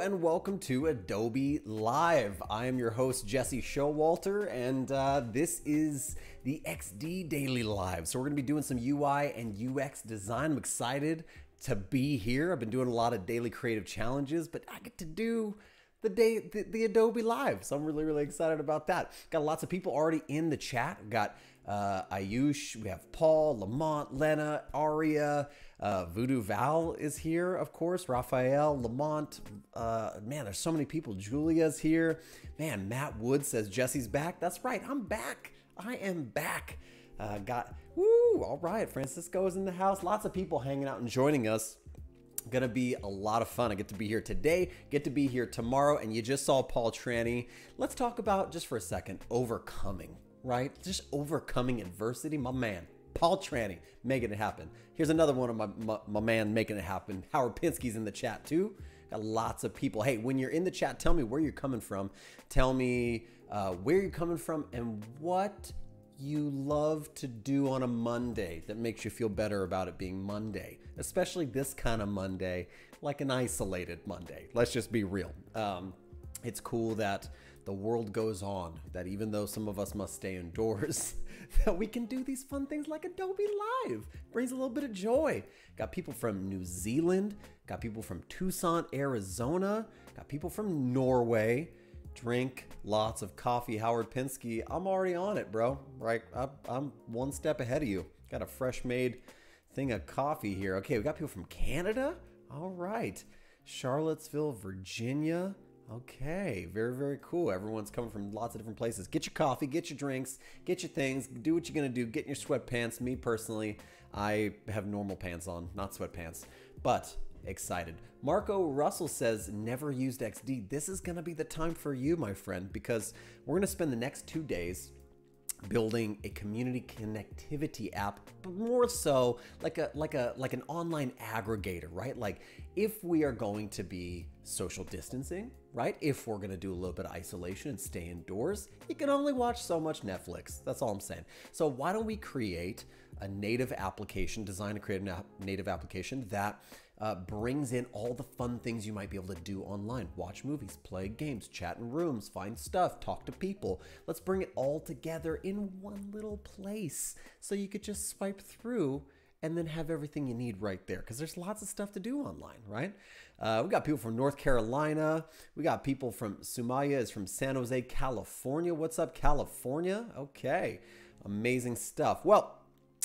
And welcome to Adobe Live. I am your host, Jesse Showalter, and uh, this is the XD Daily Live. So, we're going to be doing some UI and UX design. I'm excited to be here. I've been doing a lot of daily creative challenges, but I get to do the day the, the, Adobe Live. So I'm really really excited about that. Got lots of people already in the chat. We've got uh, Ayush, we have Paul, Lamont, Lena, Aria, uh, Voodoo Val is here, of course. Raphael, Lamont. Uh, man, there's so many people. Julia's here. Man, Matt Wood says Jesse's back. That's right, I'm back. I am back. Uh, got woo! All right, Francisco is in the house. Lots of people hanging out and joining us gonna be a lot of fun. I get to be here today, get to be here tomorrow, and you just saw Paul Trani. Let's talk about just for a second overcoming, right? Just overcoming adversity, my man. Paul Trani making it happen. Here's another one of my, my, my man making it happen. Howard Pinsky's in the chat too. Got lots of people. Hey, when you're in the chat, tell me where you're coming from. Tell me uh, where you're coming from and what you love to do on a Monday that makes you feel better about it being Monday, especially this kind of Monday, like an isolated Monday. Let's just be real. Um, it's cool that the world goes on, that even though some of us must stay indoors, that we can do these fun things like Adobe Live. Brings a little bit of joy. Got people from New Zealand, got people from Tucson, Arizona, got people from Norway drink lots of coffee, Howard Pinsky. I'm already on it, bro. Right, I'm one step ahead of you. Got a fresh made thing of coffee here. Okay, we got people from Canada. All right, Charlottesville, Virginia. Okay, very, very cool. Everyone's coming from lots of different places. Get your coffee, get your drinks, get your things, do what you're gonna do, get in your sweatpants. Me personally, I have normal pants on, not sweatpants. But excited. Marco Russell says, never used XD. This is to be the time for you, my friend, because we're to spend the next two days building a community connectivity app but more so like a like a like an online aggregator right like if we are going to be social distancing right? If we're going to do a little bit of isolation and stay indoors you can only watch so much netflix. That's all i'm saying. So why don't we create a native application design and create a native application that uh, brings in all the fun things you might be able to do online. Watch movies, play games, chat in rooms, find stuff, talk to people. Let's bring it all together in one little place so you could just swipe through and then have everything you need right there. Because there's lots of stuff to do online, right? Uh, we got people from North Carolina. We got people from Sumaya is from San Jose, California. What's up, California? Okay, amazing stuff. Well,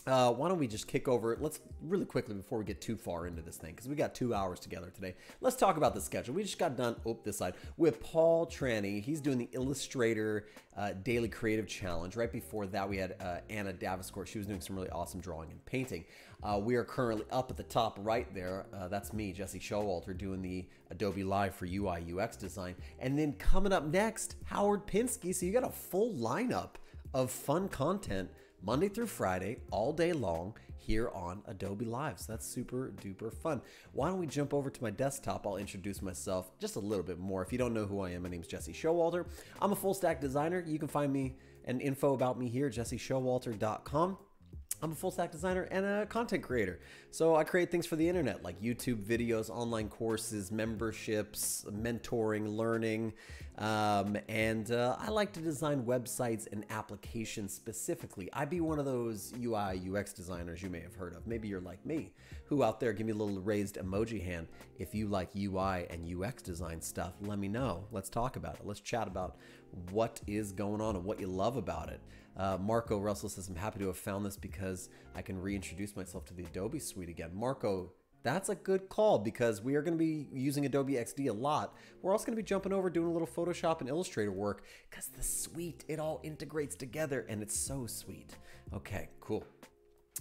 uh, why don't we just kick over let's really quickly before we get too far into this thing because we got two hours together today let's talk about the schedule. We just got done oh this side with paul trani. He's doing the illustrator uh, daily creative challenge. Right before that we had uh, anna daviscourt. She was doing some really awesome drawing and painting. Uh, we are currently up at the top right there. Uh, that's me jesse showalter doing the adobe live for ui ux design. And then coming up next howard pinsky. So you got a full lineup of fun content Monday through Friday, all day long, here on Adobe Live. So that's super duper fun. Why don't we jump over to my desktop? I'll introduce myself just a little bit more. If you don't know who I am, my name is Jesse Showalter. I'm a full stack designer. You can find me and info about me here, jesseshowalter.com. I'm a full stack designer and a content creator. So I create things for the internet like YouTube videos, online courses, memberships, mentoring, learning. Um, and uh, I like to design websites and applications specifically. I'd be one of those UI, UX designers you may have heard of. Maybe you're like me, who out there, give me a little raised emoji hand. If you like UI and UX design stuff, let me know. Let's talk about it. Let's chat about what is going on and what you love about it. Uh, Marco Russell says, I'm happy to have found this because I can reintroduce myself to the Adobe suite again. Marco, that's a good call because we are going to be using Adobe XD a lot. We're also going to be jumping over doing a little Photoshop and Illustrator work because the suite, it all integrates together and it's so sweet. Okay, cool.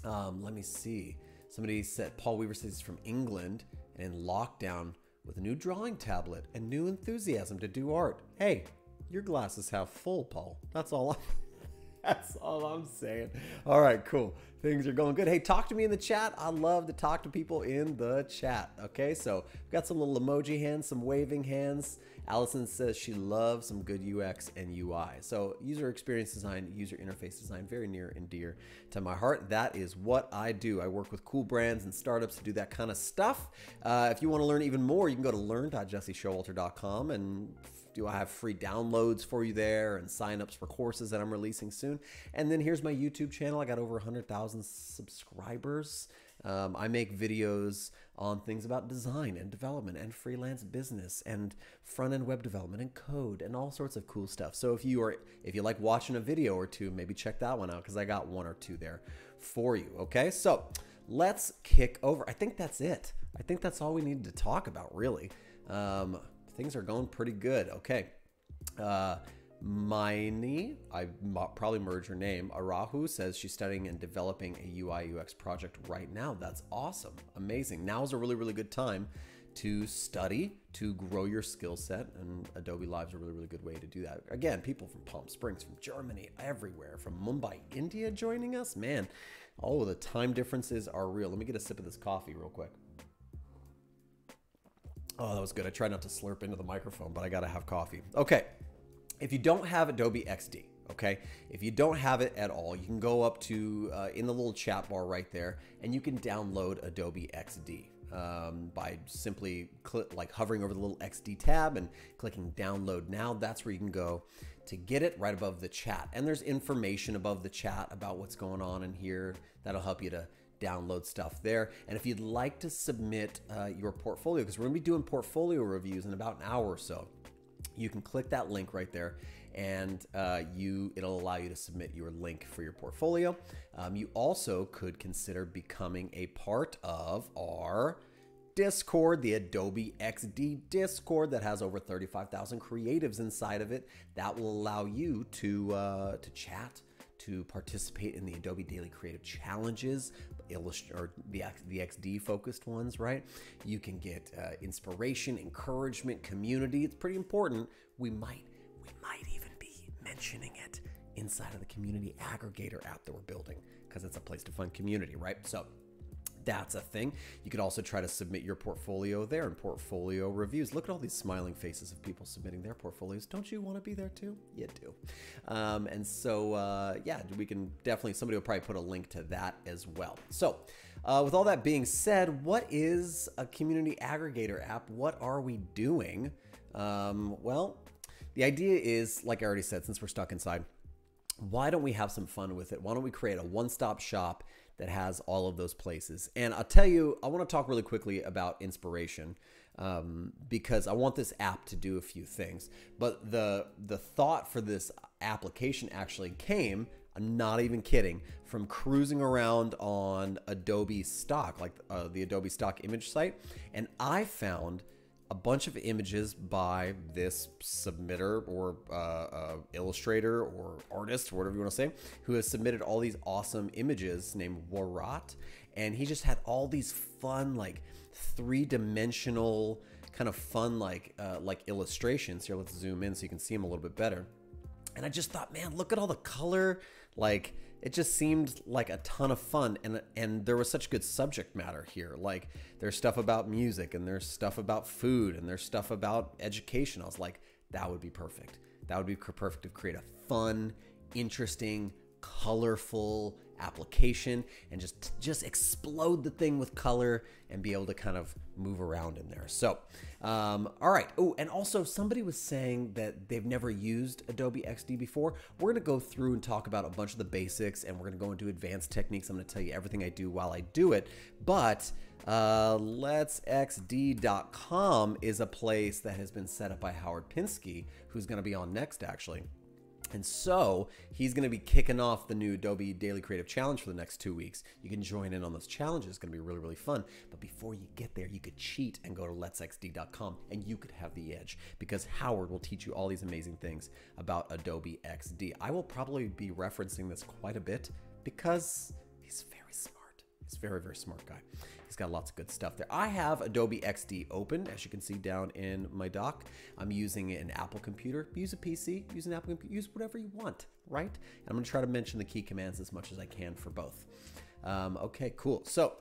Um, let me see. Somebody said, Paul Weaver says he's from England and in lockdown with a new drawing tablet and new enthusiasm to do art. Hey, your glass is half full, Paul. That's all. That's all I'm saying. All right, cool. Things are going good. Hey, talk to me in the chat. I love to talk to people in the chat. Okay, so we've got some little emoji hands, some waving hands. Allison says she loves some good UX and UI. So user experience design, user interface design, very near and dear to my heart. That is what I do. I work with cool brands and startups to do that kind of stuff. Uh, if you want to learn even more, you can go to learn.jesseshowalter.com and do I have free downloads for you there and signups for courses that I'm releasing soon. And then here's my YouTube channel. I got over 100,000 subscribers. Um, I make videos on things about design and development and freelance business and front end web development and code and all sorts of cool stuff. So if you are if you like watching a video or two, maybe check that one out because I got one or two there for you. Okay, so let's kick over. I think that's it. I think that's all we needed to talk about, really. Um, things are going pretty good. Okay. Uh, Miney, I probably merge her name. Arahu says she's studying and developing a UI UX project right now. That's awesome. Amazing. Now is a really, really good time to study, to grow your skill set, and Adobe Live is a really, really good way to do that. Again, people from Palm Springs, from Germany, everywhere, from Mumbai, India joining us. Man, oh, the time differences are real. Let me get a sip of this coffee real quick. Oh, that was good. I tried not to slurp into the microphone, but I got to have coffee. Okay. If you don't have Adobe XD, okay, if you don't have it at all, you can go up to uh, in the little chat bar right there and you can download Adobe XD. Um, by simply like hovering over the little XD tab and clicking download now. That's where you can go to get it right above the chat. And there's information above the chat about what's going on in here that'll help you to download stuff there. And if you'd like to submit uh, your portfolio, because we're gonna be doing portfolio reviews in about an hour or so, you can click that link right there and uh, you it'll allow you to submit your link for your portfolio. Um, you also could consider becoming a part of our Discord, the Adobe XD Discord that has over 35,000 creatives inside of it. That will allow you to uh, to chat, to participate in the Adobe Daily Creative Challenges, or the, the XD focused ones, right? You can get uh, inspiration, encouragement, community. It's pretty important. We might, we might even be mentioning it inside of the community aggregator app that we're building because it's a place to find community, right? So that's a thing. You could also try to submit your portfolio there in portfolio reviews. Look at all these smiling faces of people submitting their portfolios. Don't you want to be there too? You do. Um, and so, uh, yeah, we can definitely, somebody will probably put a link to that as well. So, uh, with all that being said, what is a community aggregator app? What are we doing? Um, well, the idea is, like I already said, since we're stuck inside, why don't we have some fun with it? Why don't we create a one stop shop that has all of those places. And I'll tell you, I want to talk really quickly about inspiration um, because I want this app to do a few things. But the the thought for this application actually came. I'm not even kidding. From cruising around on Adobe stock, like uh, the Adobe stock image site, and I found a bunch of images by this submitter or uh, uh, illustrator or artist, or whatever you want to say, who has submitted all these awesome images named Warat. And he just had all these fun, like three dimensional, kind of fun, like uh, like illustrations. Here, let's zoom in so you can see them a little bit better. And I just thought, man, look at all the color, like it just seemed like a ton of fun and and there was such good subject matter here. Like there's stuff about music and there's stuff about food and there's stuff about education. I was like that would be perfect. That would be perfect to create a fun interesting colorful application and just just explode the thing with color and be able to kind of move around in there. So, um, all right. Oh, and also somebody was saying that they've never used Adobe XD before. We're going to go through and talk about a bunch of the basics and we're going to go into advanced techniques. I'm going to tell you everything I do while I do it. But uh, letsxd.com is a place that has been set up by Howard Pinsky, who's going to be on next actually. And so he's going to be kicking off the new Adobe Daily Creative Challenge for the next two weeks. You can join in on those challenges. It's going to be really, really fun. But before you get there, you could cheat and go to letsxd.com and you could have the edge because Howard will teach you all these amazing things about Adobe XD. I will probably be referencing this quite a bit because he's very. He's very, very smart guy. He's got lots of good stuff there. I have Adobe XD open, as you can see down in my dock. I'm using an Apple computer. Use a PC, use an Apple computer, use whatever you want, right? And I'm gonna try to mention the key commands as much as I can for both. Um, okay, cool. So,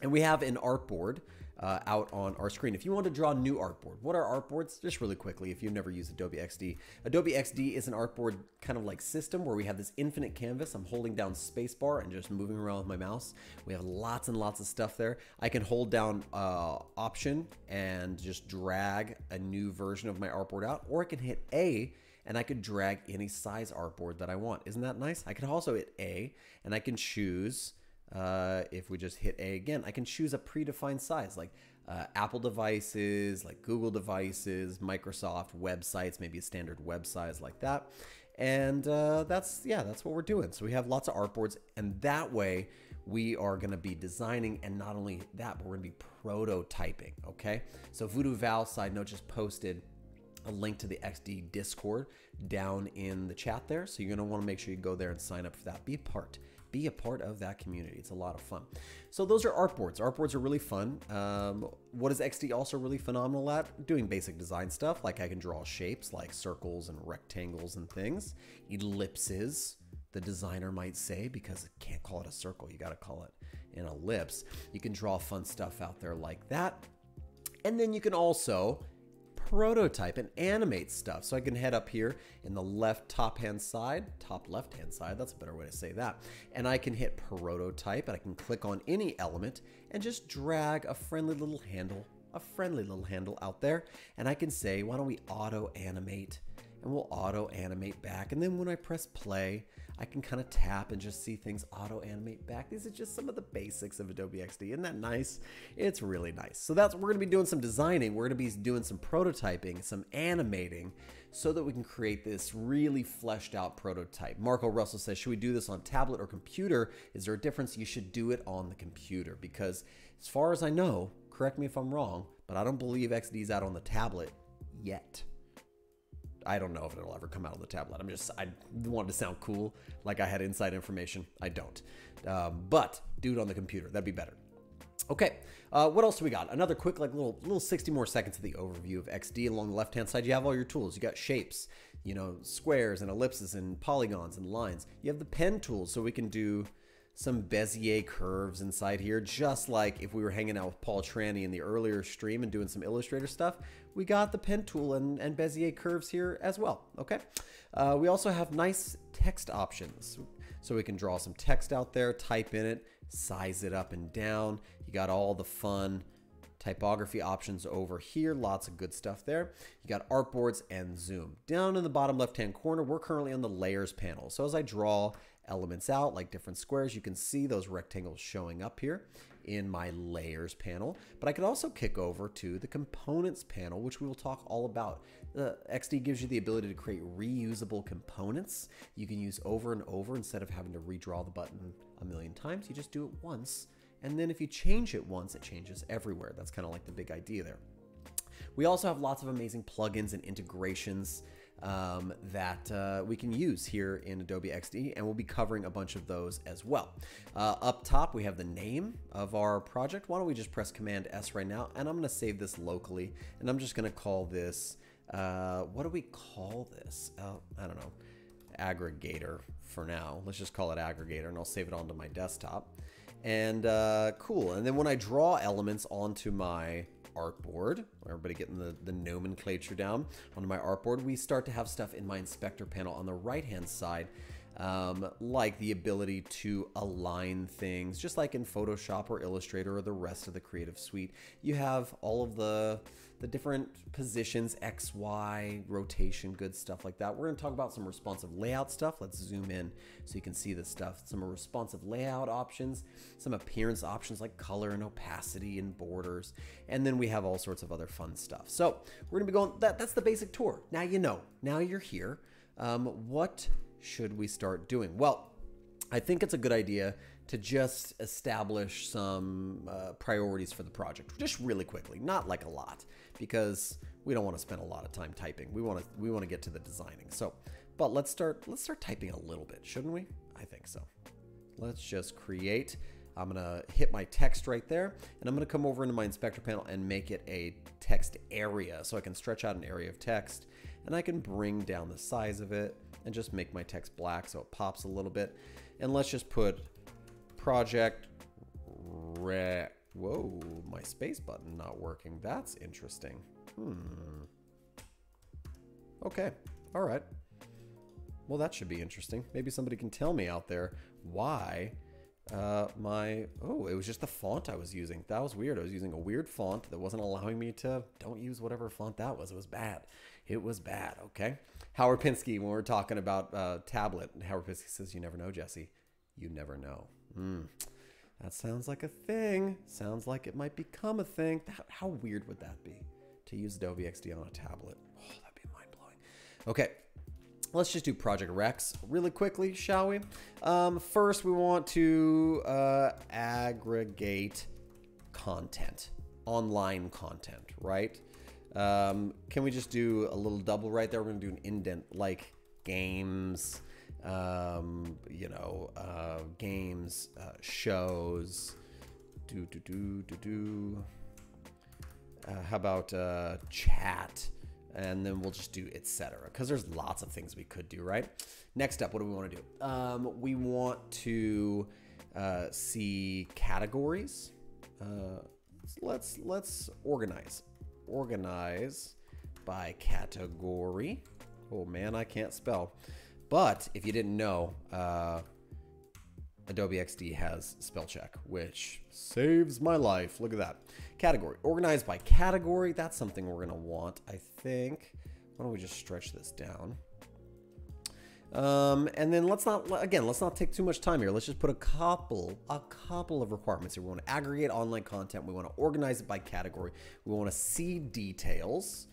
and we have an artboard uh, out on our screen. If you want to draw a new artboard, what are artboards? Just really quickly, if you've never used Adobe XD. Adobe XD is an artboard kind of like system where we have this infinite canvas. I'm holding down spacebar and just moving around with my mouse. We have lots and lots of stuff there. I can hold down uh, Option and just drag a new version of my artboard out, or I can hit A and I could drag any size artboard that I want. Isn't that nice? I can also hit A and I can choose uh, if we just hit A again, I can choose a predefined size like uh, Apple devices, like Google devices, Microsoft websites, maybe a standard web size like that. And uh, that's, yeah, that's what we're doing. So we have lots of artboards, and that way we are going to be designing, and not only that, but we're going to be prototyping, okay? So Voodoo Val, side note, just posted a link to the XD Discord down in the chat there. So you're going to want to make sure you go there and sign up for that. Be part be a part of that community. It's a lot of fun. So those are artboards. Artboards are really fun. Um, what is XD also really phenomenal at? Doing basic design stuff. Like I can draw shapes like circles and rectangles and things. Ellipses, the designer might say, because it can't call it a circle. You got to call it an ellipse. You can draw fun stuff out there like that. And then you can also prototype and animate stuff. So I can head up here in the left top hand side, top left hand side, that's a better way to say that. And I can hit prototype and I can click on any element and just drag a friendly little handle, a friendly little handle out there. And I can say, why don't we auto animate and we'll auto animate back. And then when I press play, I can kind of tap and just see things auto animate back. These are just some of the basics of Adobe XD. Isn't that nice? It's really nice. So that's we're going to be doing some designing. We're going to be doing some prototyping, some animating so that we can create this really fleshed out prototype. Marco Russell says, should we do this on tablet or computer? Is there a difference? You should do it on the computer because as far as I know, correct me if I'm wrong, but I don't believe XD is out on the tablet yet. I don't know if it'll ever come out on the tablet. I'm just, I wanted to sound cool, like I had inside information. I don't. Um, but do it on the computer. That'd be better. Okay, uh, what else do we got? Another quick, like little, little 60 more seconds of the overview of XD. Along the left-hand side, you have all your tools. You got shapes, you know, squares and ellipses and polygons and lines. You have the pen tools, so we can do some Bezier curves inside here, just like if we were hanging out with Paul Trani in the earlier stream and doing some Illustrator stuff, we got the pen tool and, and Bezier curves here as well, okay? Uh, we also have nice text options. So we can draw some text out there, type in it, size it up and down. You got all the fun typography options over here. Lots of good stuff there. You got artboards and zoom. Down in the bottom left-hand corner, we're currently on the layers panel. So as I draw elements out, like different squares, you can see those rectangles showing up here in my layers panel, but I could also kick over to the components panel, which we will talk all about. The XD gives you the ability to create reusable components you can use over and over instead of having to redraw the button a million times. You just do it once. And then if you change it once, it changes everywhere. That's kind of like the big idea there. We also have lots of amazing plugins and integrations um, that uh, we can use here in Adobe XD, and we'll be covering a bunch of those as well. Uh, up top, we have the name of our project. Why don't we just press Command S right now, and I'm going to save this locally, and I'm just going to call this, uh, what do we call this? Uh, I don't know, aggregator for now. Let's just call it aggregator, and I'll save it onto my desktop. And uh, cool, and then when I draw elements onto my artboard. Everybody getting the, the nomenclature down. On my artboard, we start to have stuff in my inspector panel on the right-hand side um, like the ability to align things, just like in Photoshop or Illustrator or the rest of the Creative Suite. You have all of the the different positions, X, Y, rotation, good stuff like that. We're going to talk about some responsive layout stuff. Let's zoom in so you can see this stuff. Some responsive layout options, some appearance options like color and opacity and borders. And then we have all sorts of other fun stuff. So we're going to be going, that, that's the basic tour. Now you know, now you're here. Um, what should we start doing? Well, I think it's a good idea to just establish some uh, priorities for the project, just really quickly, not like a lot, because we don't want to spend a lot of time typing. We want to we want to get to the designing. So, but let's start let's start typing a little bit, shouldn't we? I think so. Let's just create I'm gonna hit my text right there, and I'm gonna come over into my inspector panel and make it a text area. So I can stretch out an area of text, and I can bring down the size of it and just make my text black so it pops a little bit. And let's just put project re Whoa, my space button not working. That's interesting. Hmm. Okay, all right. Well, that should be interesting. Maybe somebody can tell me out there why uh, my, oh, it was just the font I was using. That was weird. I was using a weird font that wasn't allowing me to, don't use whatever font that was. It was bad. It was bad, okay? Howard Pinsky, when we're talking about uh, tablet, Howard Pinsky says, you never know, Jesse. You never know. Mm. That sounds like a thing. Sounds like it might become a thing. That, how weird would that be to use Adobe XD on a tablet? Oh, that'd be mind blowing. Okay, let's just do Project Rex really quickly, shall we? Um, first, we want to uh, aggregate content, online content, right? Um, can we just do a little double right there? We're to do an indent like games, um, you know, uh, games, uh, shows, do, do, do, do, do. Uh, how about uh, chat? And then we'll just do etc. Because there's lots of things we could do, right? Next up, what do we want to do? Um, we want to uh, see categories. Uh, let's let's organize. Organize by category. Oh man, I can't spell. But if you didn't know, uh, Adobe XD has spell check, which saves my life. Look at that. Category. Organized by category. That's something we're going to want, I think. Why don't we just stretch this down? Um, and then let's not, again, let's not take too much time here. Let's just put a couple, a couple of requirements here. We want to aggregate online content. We want to organize it by category. We want to see details.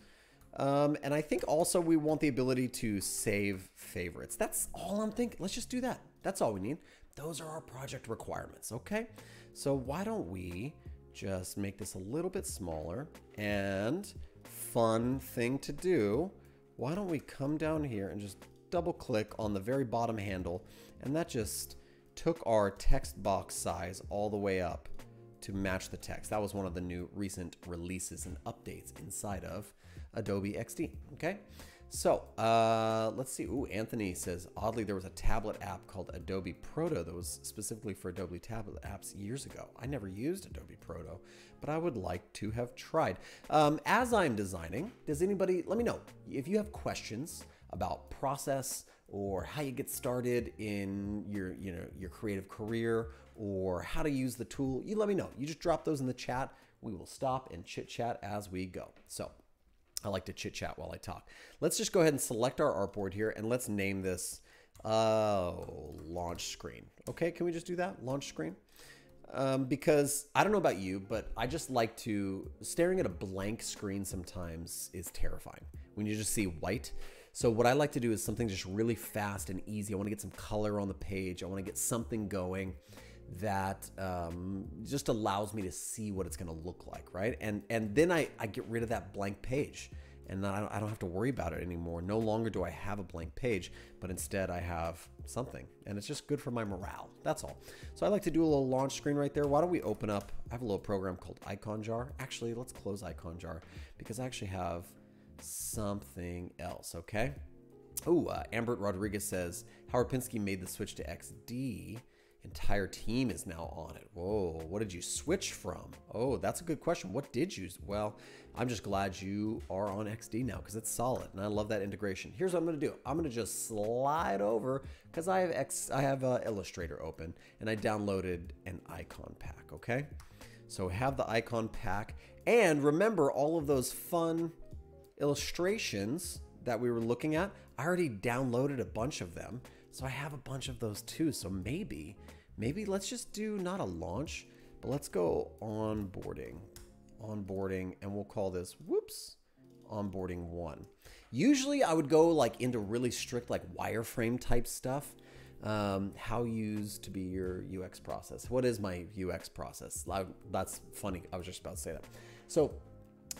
Um, and I think also we want the ability to save favorites. That's all I'm thinking. Let's just do that. That's all we need. Those are our project requirements, okay? So why don't we just make this a little bit smaller and fun thing to do. Why don't we come down here and just double click on the very bottom handle and that just took our text box size all the way up to match the text. That was one of the new recent releases and updates inside of Adobe XD. Okay, so uh, let's see. Ooh, Anthony says oddly there was a tablet app called Adobe Proto that was specifically for Adobe tablet apps years ago. I never used Adobe Proto, but I would like to have tried. Um, as I'm designing, does anybody let me know if you have questions about process or how you get started in your you know your creative career or how to use the tool you let me know you just drop those in the chat we will stop and chit chat as we go so I like to chit chat while I talk. Let's just go ahead and select our artboard here and let's name this uh, launch screen. Okay, can we just do that? Launch screen? Um, because I don't know about you, but I just like to, staring at a blank screen sometimes is terrifying when you just see white. So what I like to do is something just really fast and easy. I want to get some color on the page. I want to get something going that um, just allows me to see what it's going to look like, right? And and then I, I get rid of that blank page, and then I don't, I don't have to worry about it anymore. No longer do I have a blank page, but instead I have something, and it's just good for my morale. That's all. So I like to do a little launch screen right there. Why don't we open up? I have a little program called IconJar. Actually, let's close IconJar because I actually have something else. Okay. Oh, uh, Ambert Rodriguez says Howard Pinsky made the switch to XD entire team is now on it. Whoa, what did you switch from? Oh, that's a good question. What did you? Well, I'm just glad you are on XD now because it's solid and I love that integration. Here's what I'm going to do. I'm going to just slide over because I have X, I have uh, Illustrator open and I downloaded an icon pack. Okay, so have the icon pack and remember all of those fun illustrations that we were looking at. I already downloaded a bunch of them. So I have a bunch of those too. So maybe, maybe let's just do not a launch, but let's go onboarding, onboarding, and we'll call this, whoops, onboarding one. Usually I would go like into really strict like wireframe type stuff. Um, how used to be your UX process. What is my UX process? That's funny. I was just about to say that. So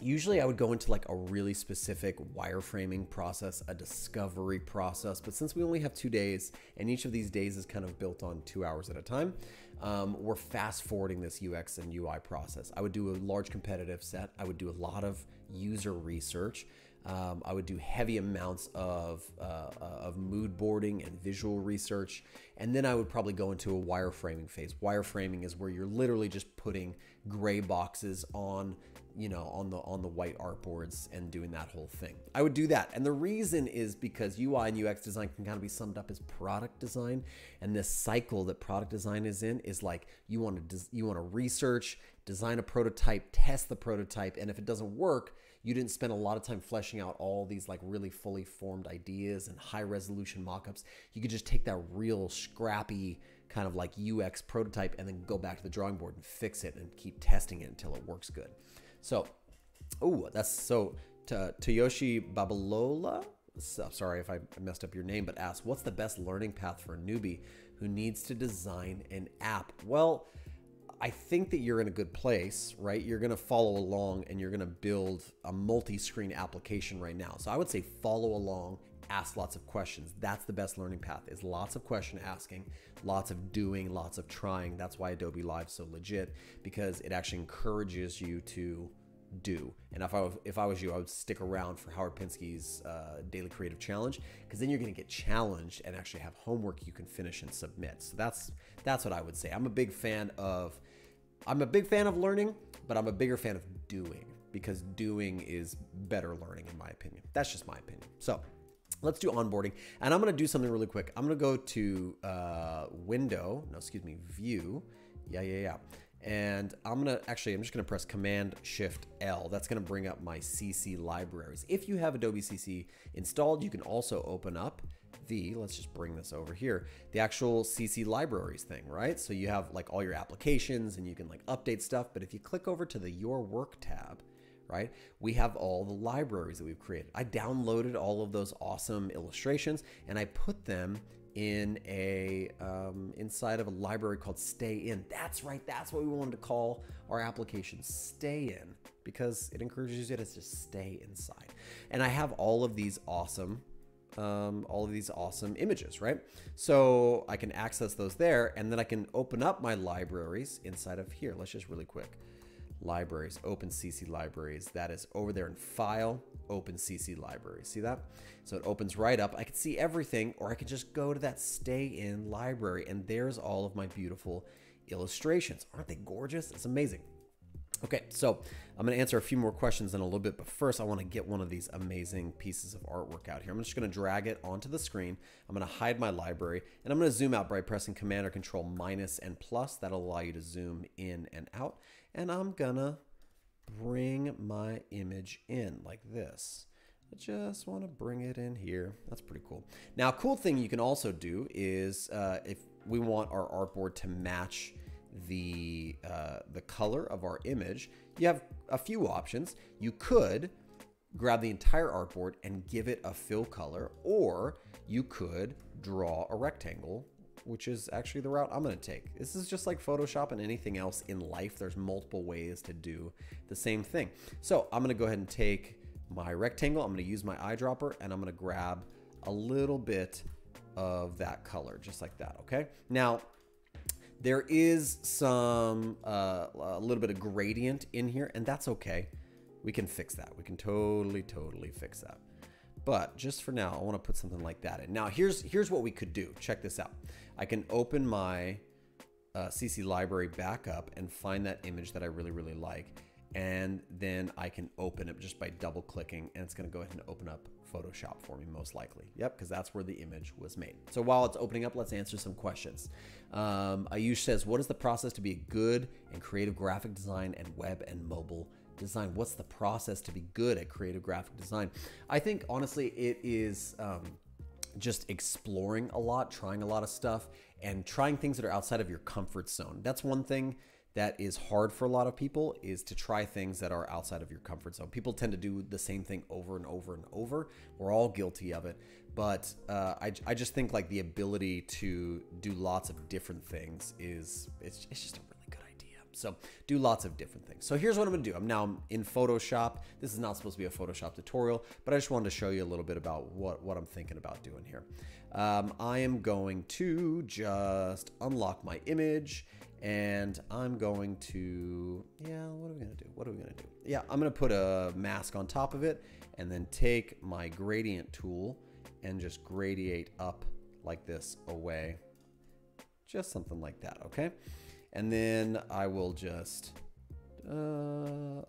Usually I would go into like a really specific wireframing process, a discovery process, but since we only have two days and each of these days is kind of built on two hours at a time, um, we're fast forwarding this UX and UI process. I would do a large competitive set. I would do a lot of user research. Um, I would do heavy amounts of, uh, of mood boarding and visual research. And then I would probably go into a wireframing phase. Wireframing is where you're literally just putting gray boxes on you know on the on the white artboards and doing that whole thing i would do that and the reason is because ui and ux design can kind of be summed up as product design and this cycle that product design is in is like you want to you want to research design a prototype test the prototype and if it doesn't work you didn't spend a lot of time fleshing out all these like really fully formed ideas and high resolution mockups. You could just take that real scrappy kind of like UX prototype and then go back to the drawing board and fix it and keep testing it until it works good. So, oh, that's so Toyoshi Babalola. So, sorry if I messed up your name, but asks, what's the best learning path for a newbie who needs to design an app? Well, I think that you're in a good place, right? You're going to follow along and you're going to build a multi screen application right now. So I would say follow along, ask lots of questions. That's the best learning path is lots of question asking, lots of doing, lots of trying. That's why Adobe Live is so legit because it actually encourages you to do. And if I was, if I was you, I would stick around for Howard Pinsky's uh, Daily Creative Challenge because then you're going to get challenged and actually have homework you can finish and submit. So that's that's what I would say. I'm a big fan of I'm a big fan of learning, but I'm a bigger fan of doing because doing is better learning, in my opinion. That's just my opinion. So let's do onboarding. And I'm to do something really quick. I'm to go to uh, window, no, excuse me, view. Yeah, yeah, yeah. And I'm to actually, I'm just to press Command Shift L. That's to bring up my CC libraries. If you have Adobe CC installed, you can also open up the, let's just bring this over here, the actual CC libraries thing, right? So you have like all your applications and you can like update stuff. But if you click over to the Your Work tab, right? We have all the libraries that we've created. I downloaded all of those awesome illustrations and I put them in a um, inside of a library called Stay In. That's right. That's what we wanted to call our application, Stay In, because it encourages you to just stay inside. And I have all of these awesome um, all of these awesome images, right? So I can access those there and then I can open up my libraries inside of here. Let's just really quick. Libraries, Open CC Libraries. That is over there in File, Open CC Libraries. See that? So it opens right up. I can see everything, or I can just go to that Stay In library, and there's all of my beautiful illustrations. Aren't they gorgeous? It's amazing. Okay, so I'm going to answer a few more questions in a little bit, but first I want to get one of these amazing pieces of artwork out here. I'm just going to drag it onto the screen. I'm going to hide my library, and I'm going to zoom out by pressing Command or Control minus and plus. That'll allow you to zoom in and out. And I'm to bring my image in like this. I just want to bring it in here. That's pretty cool. Now, a cool thing you can also do is uh, if we want our artboard to match the uh, the color of our image, you have a few options. You could grab the entire artboard and give it a fill color, or you could draw a rectangle, which is actually the route I'm going to take. This is just like Photoshop and anything else in life. There's multiple ways to do the same thing. So I'm going to go ahead and take my rectangle. I'm to use my eyedropper and I'm going to grab a little bit of that color, just like that. Okay. Now, there is some, uh, a little bit of gradient in here, and that's okay. We can fix that. We can totally, totally fix that. But just for now, I want to put something like that in. Now, here's here's what we could do. Check this out. I can open my uh, CC library back up and find that image that I really, really like. And then I can open it just by double clicking, and it's going to go ahead and open up Photoshop for me, most likely. Yep, because that's where the image was made. So while it's opening up, let's answer some questions. Um, Ayush says, What is the process to be a good and creative graphic design and web and mobile design? What's the process to be good at creative graphic design? I think honestly, it is. Um, just exploring a lot, trying a lot of stuff, and trying things that are outside of your comfort zone. That's one thing that is hard for a lot of people is to try things that are outside of your comfort zone. People tend to do the same thing over and over and over. We're all guilty of it. But uh, I, I just think like the ability to do lots of different things is it's, it's just a. So do lots of different things. So here's what I'm gonna do. I'm now in Photoshop. This is not supposed to be a Photoshop tutorial, but I just wanted to show you a little bit about what, what I'm thinking about doing here. Um, I am going to just unlock my image and I'm going to, yeah, what are we gonna do? What are we gonna do? Yeah, I'm gonna put a mask on top of it and then take my gradient tool and just gradiate up like this away. Just something like that, okay? And then I will just, uh,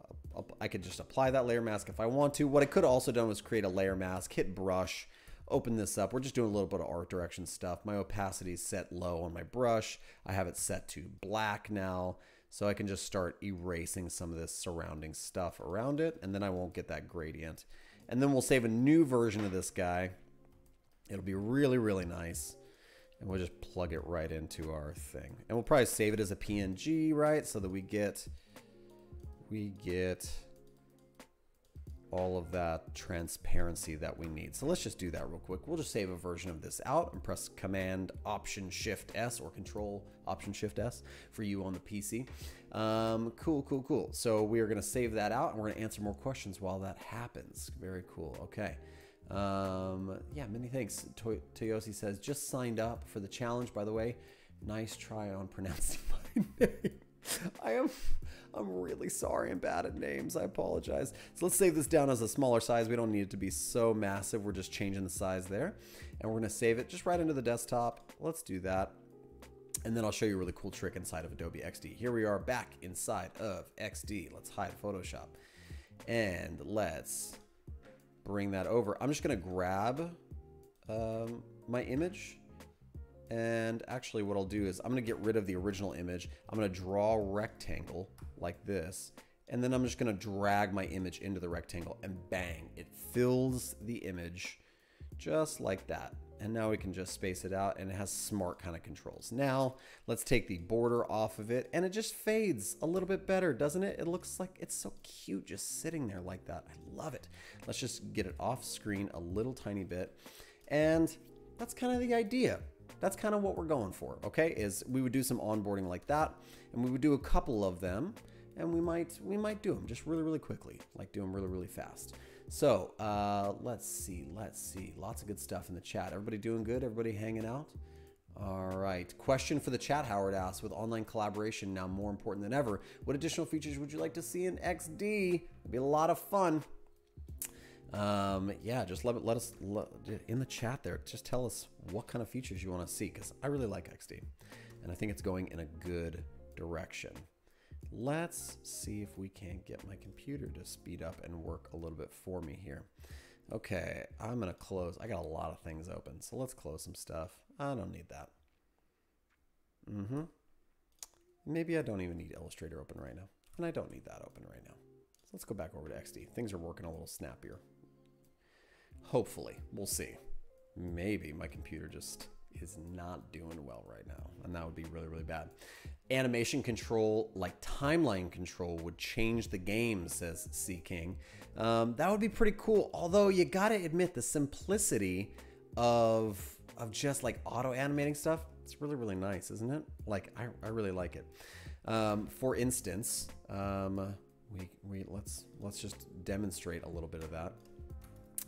I could just apply that layer mask if I want to. What I could also done was create a layer mask, hit brush, open this up. We're just doing a little bit of art direction stuff. My opacity is set low on my brush. I have it set to black now. So I can just start erasing some of this surrounding stuff around it. And then I won't get that gradient. And then we'll save a new version of this guy. It'll be really, really nice. And we'll just plug it right into our thing. And we'll probably save it as a PNG, right? So that we get, we get all of that transparency that we need. So let's just do that real quick. We'll just save a version of this out and press Command Option Shift S or Control Option Shift S for you on the PC. Um, cool, cool, cool. So we are going to save that out and we're going to answer more questions while that happens. Very cool. Okay. Um, yeah, many thanks. Toyosi says, just signed up for the challenge, by the way. Nice try on pronouncing my name. I am I'm really sorry. I'm bad at names. I apologize. So let's save this down as a smaller size. We don't need it to be so massive. We're just changing the size there. And we're going to save it just right into the desktop. Let's do that. And then I'll show you a really cool trick inside of Adobe XD. Here we are back inside of XD. Let's hide Photoshop. And let's bring that over. I'm just to grab um, my image and actually what I'll do is I'm gonna get rid of the original image. I'm gonna draw a rectangle like this. And then I'm just gonna drag my image into the rectangle and bang, it fills the image just like that. And now we can just space it out and it has smart kind of controls. Now let's take the border off of it and it just fades a little bit better, doesn't it? It looks like it's so cute just sitting there like that. I love it. Let's just get it off screen a little tiny bit. And that's kind of the idea that's kind of what we're going for, okay? Is we would do some onboarding like that, and we would do a couple of them, and we might we might do them just really really quickly, like do them really really fast. So uh, let's see, let's see, lots of good stuff in the chat. Everybody doing good? Everybody hanging out? All right. Question for the chat, Howard asks, with online collaboration now more important than ever, what additional features would you like to see in XD? It'd be a lot of fun um, yeah, just let, let us let, in the chat there. Just tell us what kind of features you want to see because I really like XD and I think it's going in a good direction. Let's see if we can't get my computer to speed up and work a little bit for me here. Okay, I'm gonna close. I got a lot of things open, so let's close some stuff. I don't need that. Mm-hmm. Maybe I don't even need Illustrator open right now. And I don't need that open right now. So let's go back over to XD. Things are working a little snappier. Hopefully. We'll see. Maybe my computer just is not doing well right now. And that would be really, really bad. Animation control, like timeline control, would change the game, says C King. Um, that would be pretty cool. Although you gotta admit the simplicity of of just like auto animating stuff, it's really, really nice, isn't it? Like I, I really like it. Um, for instance, um, we, we let's let's just demonstrate a little bit of that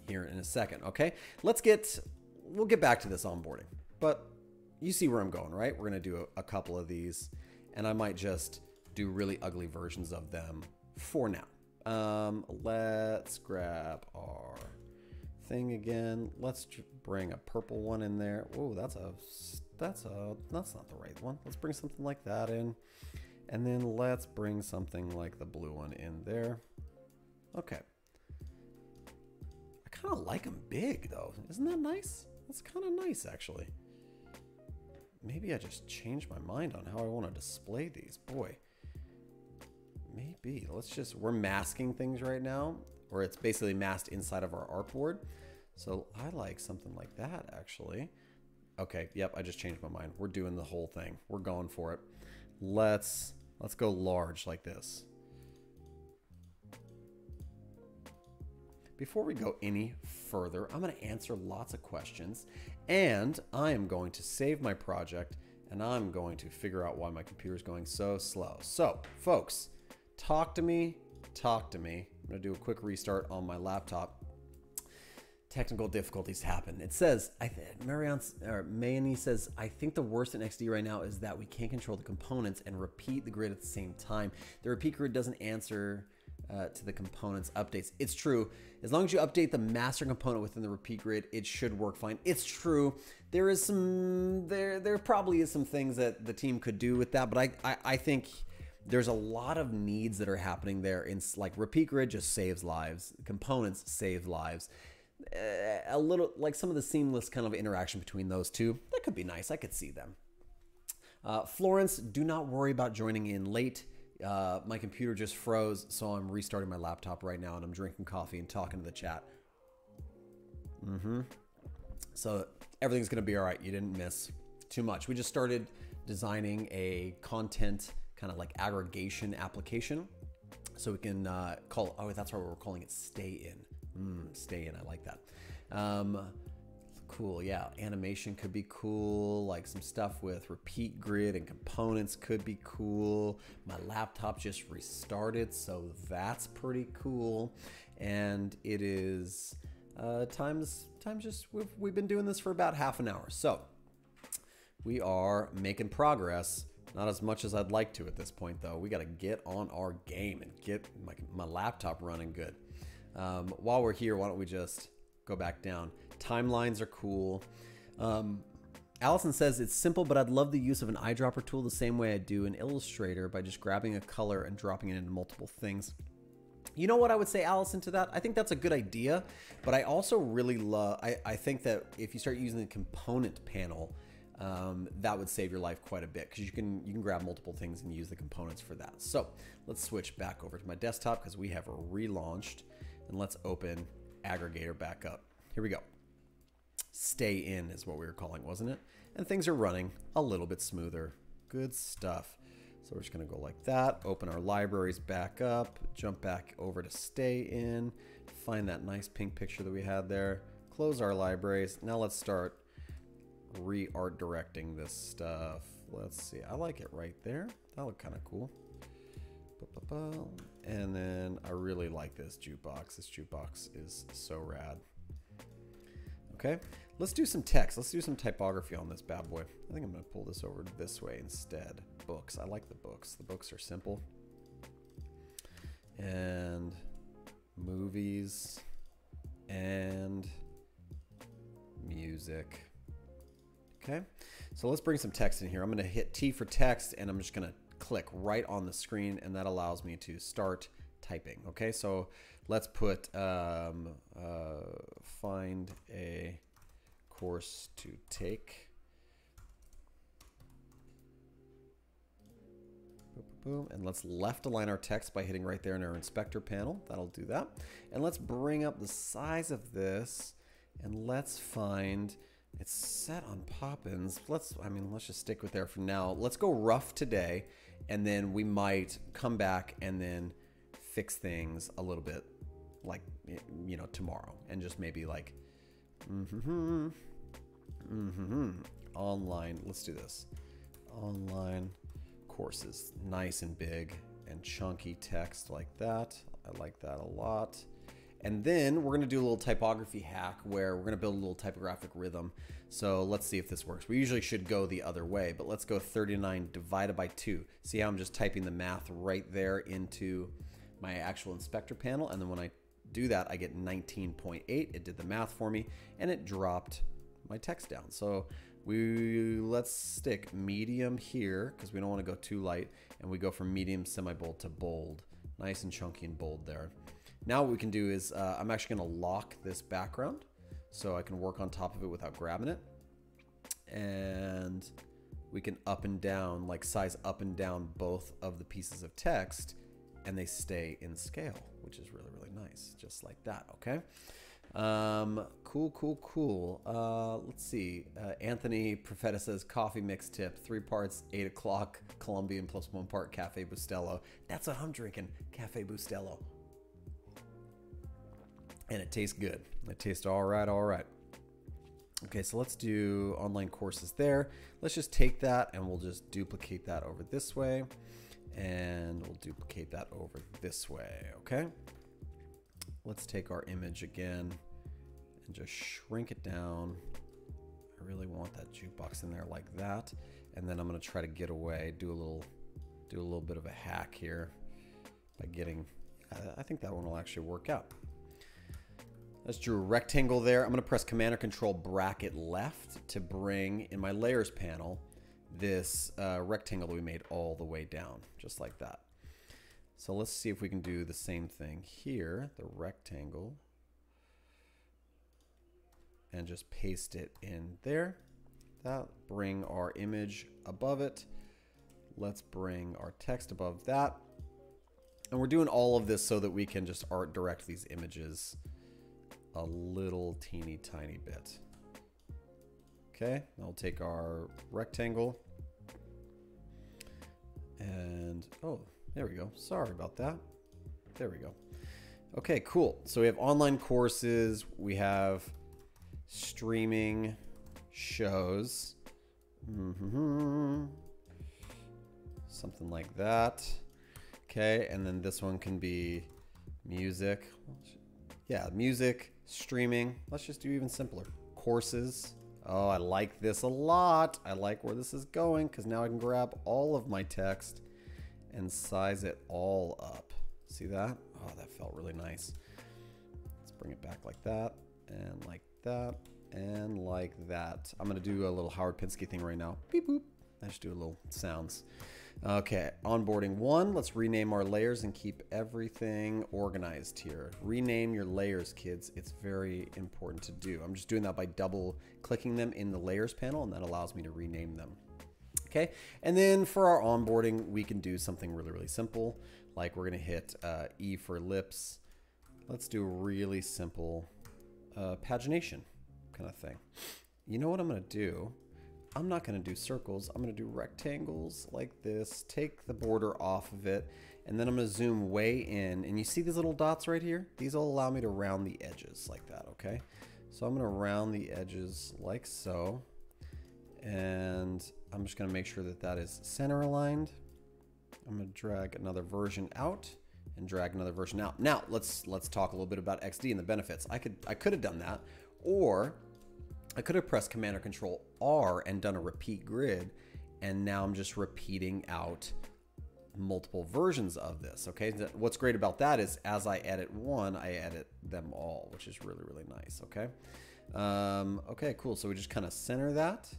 here in a second, okay? Let's get, we'll get back to this onboarding, but you see where I'm going, right? We're gonna do a, a couple of these and I might just do really ugly versions of them for now. Um, let's grab our thing again. Let's bring a purple one in there. Oh, that's a, that's a, that's not the right one. Let's bring something like that in. And then let's bring something like the blue one in there. Okay I kind of like them big, though. Isn't that nice? That's kind of nice, actually. Maybe I just changed my mind on how I want to display these. Boy, maybe. Let's just, we're masking things right now, or it's basically masked inside of our artboard. So I like something like that, actually. Okay, yep, I just changed my mind. We're doing the whole thing. We're going for it. Let's, let's go large like this. Before we go any further, I'm going to answer lots of questions and I am going to save my project and I'm going to figure out why my computer is going so slow. So, folks, talk to me, talk to me. I'm gonna do a quick restart on my laptop. Technical difficulties happen. It says, I Marianne or Mayani says, I think the worst in XD right now is that we can't control the components and repeat the grid at the same time. The repeat grid doesn't answer uh, to the components updates. It's true. As long as you update the master component within the repeat grid, it should work fine. It's true. There is some there there probably is some things that the team could do with that, but I I, I think there's a lot of needs that are happening there. In like repeat grid just saves lives. Components save lives. Uh, a little like some of the seamless kind of interaction between those two that could be nice. I could see them. Uh, Florence, do not worry about joining in late. Uh, my computer just froze, so I'm restarting my laptop right now and I'm drinking coffee and talking to the chat. Mm-hmm. So everything's gonna be all right. You didn't miss too much. We just started designing a content kind of like aggregation application, so we can uh, call. Oh, that's why we're calling it Stay In. Mm, stay In. I like that. Um, cool. Yeah, animation could be cool. Like some stuff with repeat grid and components could be cool. My laptop just restarted, so that's pretty cool. And it is uh, times times just we've we've been doing this for about half an hour, so we are making progress. Not as much as I'd like to at this point, though. We got to get on our game and get my, my laptop running good. Um, while we're here, why don't we just go back down? Timelines are cool. Um, Allison says it's simple, but I'd love the use of an eyedropper tool the same way I do in Illustrator by just grabbing a color and dropping it into multiple things. You know what I would say, Allison, to that? I think that's a good idea, but I also really love, I, I think that if you start using the component panel, um, that would save your life quite a bit because you can you can grab multiple things and use the components for that. So let's switch back over to my desktop because we have relaunched and let's open aggregator back up. Here we go. Stay in is what we were calling, wasn't it? And things are running a little bit smoother. Good stuff. So we're just gonna go like that, open our libraries back up, jump back over to stay in, find that nice pink picture that we had there, close our libraries. Now let's start re-art directing this stuff. Let's see, I like it right there. That looked kind of cool. And then I really like this jukebox. This jukebox is so rad. Okay, let's do some text. Let's do some typography on this bad boy. I think I'm gonna pull this over this way instead. Books, I like the books. The books are simple. And movies and music. Okay, so let's bring some text in here. I'm gonna hit T for text and I'm just gonna click right on the screen and that allows me to start typing. Okay, so let's put um, uh, find a course to take. Boom, and let's left align our text by hitting right there in our inspector panel. That'll do that. And let's bring up the size of this and let's find it's set on Poppins. Let's, I mean, let's just stick with there for now. Let's go rough today, and then we might come back and then fix things a little bit, like you know, tomorrow, and just maybe like, mm-hmm, mm-hmm, online. Let's do this. Online courses, nice and big and chunky text like that. I like that a lot. And then we're gonna do a little typography hack where we're gonna build a little typographic rhythm. So let's see if this works. We usually should go the other way, but let's go 39 divided by two. See how I'm just typing the math right there into my actual inspector panel. And then when I do that, I get 19.8. It did the math for me and it dropped my text down. So we let's stick medium here because we don't want to go too light and we go from medium semi-bold to bold. Nice and chunky and bold there. Now what we can do is uh, I'm actually going to lock this background so I can work on top of it without grabbing it. And we can up and down, like size up and down both of the pieces of text and they stay in scale, which is really, really nice. Just like that, okay? Um, cool, cool, cool. Uh, let's see. Uh, Anthony Profeta says coffee mix tip, three parts, eight o'clock Colombian plus one part Cafe Bustelo. That's what I'm drinking, Cafe Bustelo and it tastes good. It tastes all right, all right. Okay, so let's do online courses there. Let's just take that and we'll just duplicate that over this way. And we'll duplicate that over this way, okay? Let's take our image again and just shrink it down. I really want that jukebox in there like that. And then I'm gonna try to get away, do a little, do a little bit of a hack here by getting, I think that one will actually work out. Let's drew a rectangle there. I'm gonna press Command or Control bracket left to bring in my layers panel this uh, rectangle that we made all the way down, just like that. So let's see if we can do the same thing here, the rectangle, and just paste it in there. That bring our image above it. Let's bring our text above that. And we're doing all of this so that we can just art direct these images a little teeny tiny bit. Okay, now we'll take our rectangle and, oh, there we go. Sorry about that. There we go. Okay, cool. So we have online courses, we have streaming shows. Mm -hmm. Something like that. Okay, and then this one can be music. Yeah, music, streaming. Let's just do even simpler. Courses. Oh, I like this a lot. I like where this is going because now I can grab all of my text and size it all up. See that? Oh, that felt really nice. Let's bring it back like that and like that and like that. I'm to do a little Howard Pinsky thing right now. Beep boop. I just do a little sounds. Okay, onboarding one. Let's rename our layers and keep everything organized here. Rename your layers, kids. It's very important to do. I'm just doing that by double clicking them in the layers panel and that allows me to rename them. Okay, and then for our onboarding, we can do something really, really simple. Like we're gonna hit uh, E for ellipse. Let's do a really simple uh, pagination kind of thing. You know what I'm gonna do? I'm not to do circles. I'm to do rectangles like this. Take the border off of it. And then I'm to zoom way in. And you see these little dots right here? These will allow me to round the edges like that, okay? So I'm to round the edges like so. And I'm just going to make sure that that is center aligned. I'm going to drag another version out and drag another version out. Now, let's let's talk a little bit about XD and the benefits. I could I could have done that or I could have pressed Command or Control R and done a repeat grid, and now I'm just repeating out multiple versions of this. Okay, what's great about that is as I edit one, I edit them all, which is really really nice. Okay, um, okay, cool. So we just kind of center that,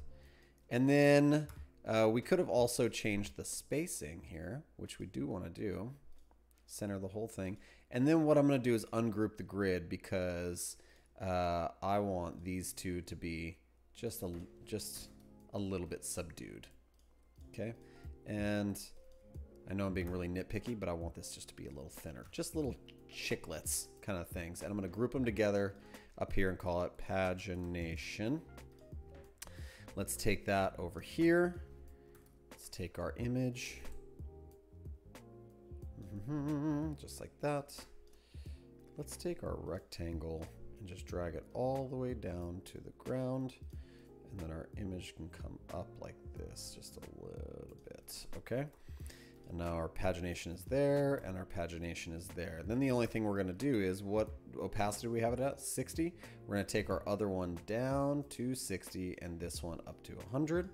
and then uh, we could have also changed the spacing here, which we do want to do. Center the whole thing, and then what I'm going to do is ungroup the grid because uh, I want these two to be just a just a little bit subdued. Okay, and I know I'm being really nitpicky, but I want this just to be a little thinner, just little chiclets kind of things. And I'm going to group them together up here and call it pagination. Let's take that over here. Let's take our image. Mm -hmm, just like that. Let's take our rectangle and just drag it all the way down to the ground. And then our image can come up like this, just a little bit, okay? And now our pagination is there and our pagination is there. Then the only thing we're gonna do is what opacity we have it at? 60. We're gonna take our other one down to 60 and this one up to 100.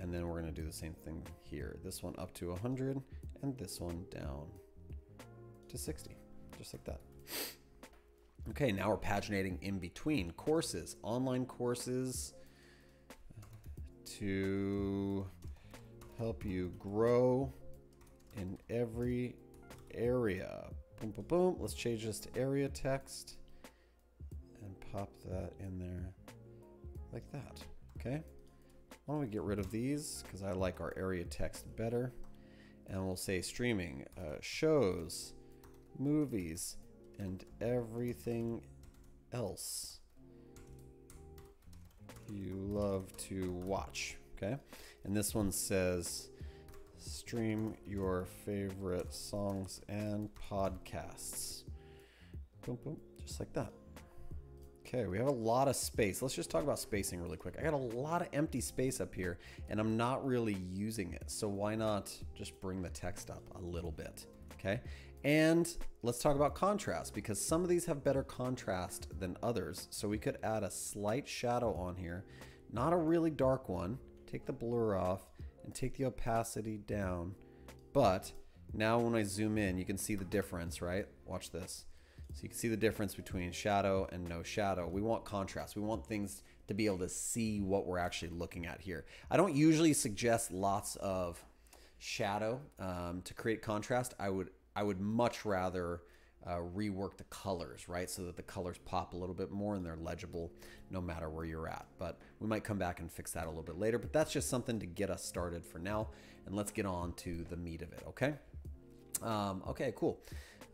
And then we're gonna do the same thing here. This one up to 100 and this one down to 60, just like that. Okay, now we're paginating in between courses, online courses uh, to help you grow in every area. Boom, boom, boom. Let's change this to area text and pop that in there like that. Okay. Why don't we get rid of these because I like our area text better. And we'll say streaming, uh, shows, movies, and everything else you love to watch. Okay. And this one says stream your favorite songs and podcasts. Boom, boom, just like that. Okay, we have a lot of space. Let's just talk about spacing really quick. I got a lot of empty space up here and I'm not really using it. So why not just bring the text up a little bit, okay? And let's talk about contrast because some of these have better contrast than others. So we could add a slight shadow on here, not a really dark one. Take the blur off and take the opacity down. But now when I zoom in, you can see the difference, right? Watch this. So you can see the difference between shadow and no shadow. We want contrast. We want things to be able to see what we're actually looking at here. I don't usually suggest lots of shadow um, to create contrast. I would I would much rather uh, rework the colors, right? So that the colors pop a little bit more and they're legible no matter where you're at. But we might come back and fix that a little bit later. But that's just something to get us started for now. And let's get on to the meat of it, okay? Um, okay, cool.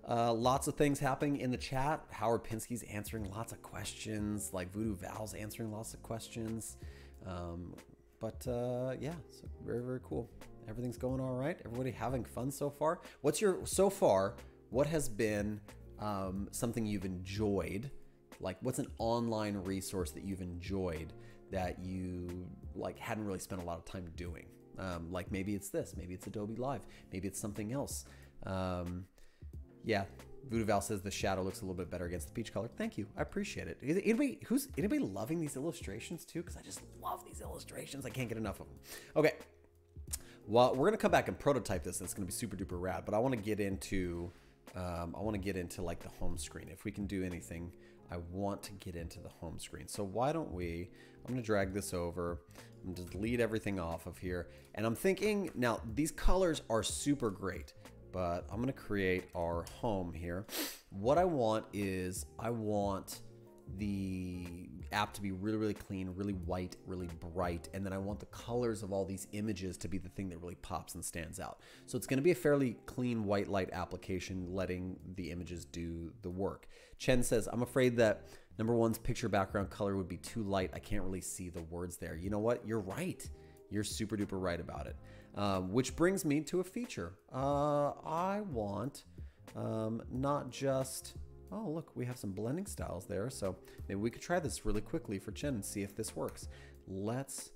Uh, lots of things happening in the chat. Howard Pinsky's answering lots of questions, like Voodoo Val's answering lots of questions. Um, but uh, yeah, so very, very cool. Everything's going all right. Everybody having fun so far. What's your, so far, what has been um, something you've enjoyed? Like, what's an online resource that you've enjoyed that you like hadn't really spent a lot of time doing? Um, like maybe it's this, maybe it's Adobe Live, maybe it's something else. Um, yeah, Voodoo Val says the shadow looks a little bit better against the peach color. Thank you, I appreciate it. Is anybody who's anybody loving these illustrations too? Because I just love these illustrations. I can't get enough of them. Okay, well we're gonna come back and prototype this. It's gonna be super duper rad. But I want to get into um, I want to get into like the home screen. If we can do anything, I want to get into the home screen. So why don't we? I'm gonna drag this over. I'm gonna delete everything off of here. And I'm thinking now these colors are super great but I'm gonna create our home here. What I want is I want the app to be really, really clean, really white, really bright, and then I want the colors of all these images to be the thing that really pops and stands out. So it's gonna be a fairly clean white light application, letting the images do the work. Chen says, I'm afraid that number one's picture background color would be too light. I can't really see the words there. You know what? You're right. You're super duper right about it. Um, which brings me to a feature. Uh, I want um, not just, oh, look, we have some blending styles there. So maybe we could try this really quickly for Chen and see if this works. Let's,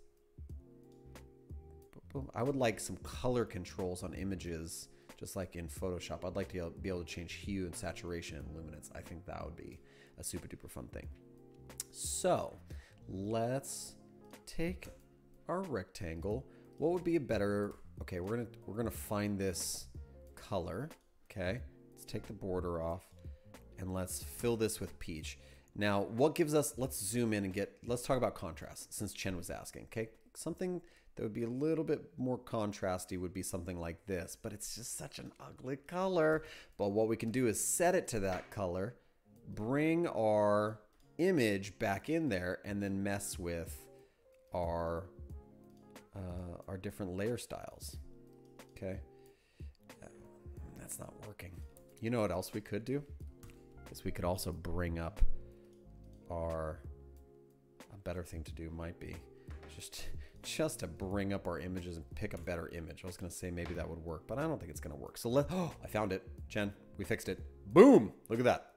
I would like some color controls on images, just like in Photoshop. I'd like to be able to change hue and saturation and luminance. I think that would be a super duper fun thing. So let's take our rectangle what would be a better, okay, we're gonna, we're gonna find this color, okay? Let's take the border off and let's fill this with peach. Now, what gives us, let's zoom in and get, let's talk about contrast since Chen was asking, okay? Something that would be a little bit more contrasty would be something like this, but it's just such an ugly color. But what we can do is set it to that color, bring our image back in there, and then mess with our uh, our different layer styles. Okay. That's not working. You know what else we could do? Is we could also bring up our, a better thing to do might be just, just to bring up our images and pick a better image. I was going to say maybe that would work, but I don't think it's going to work. So let, oh, I found it. Chen, we fixed it. Boom. Look at that.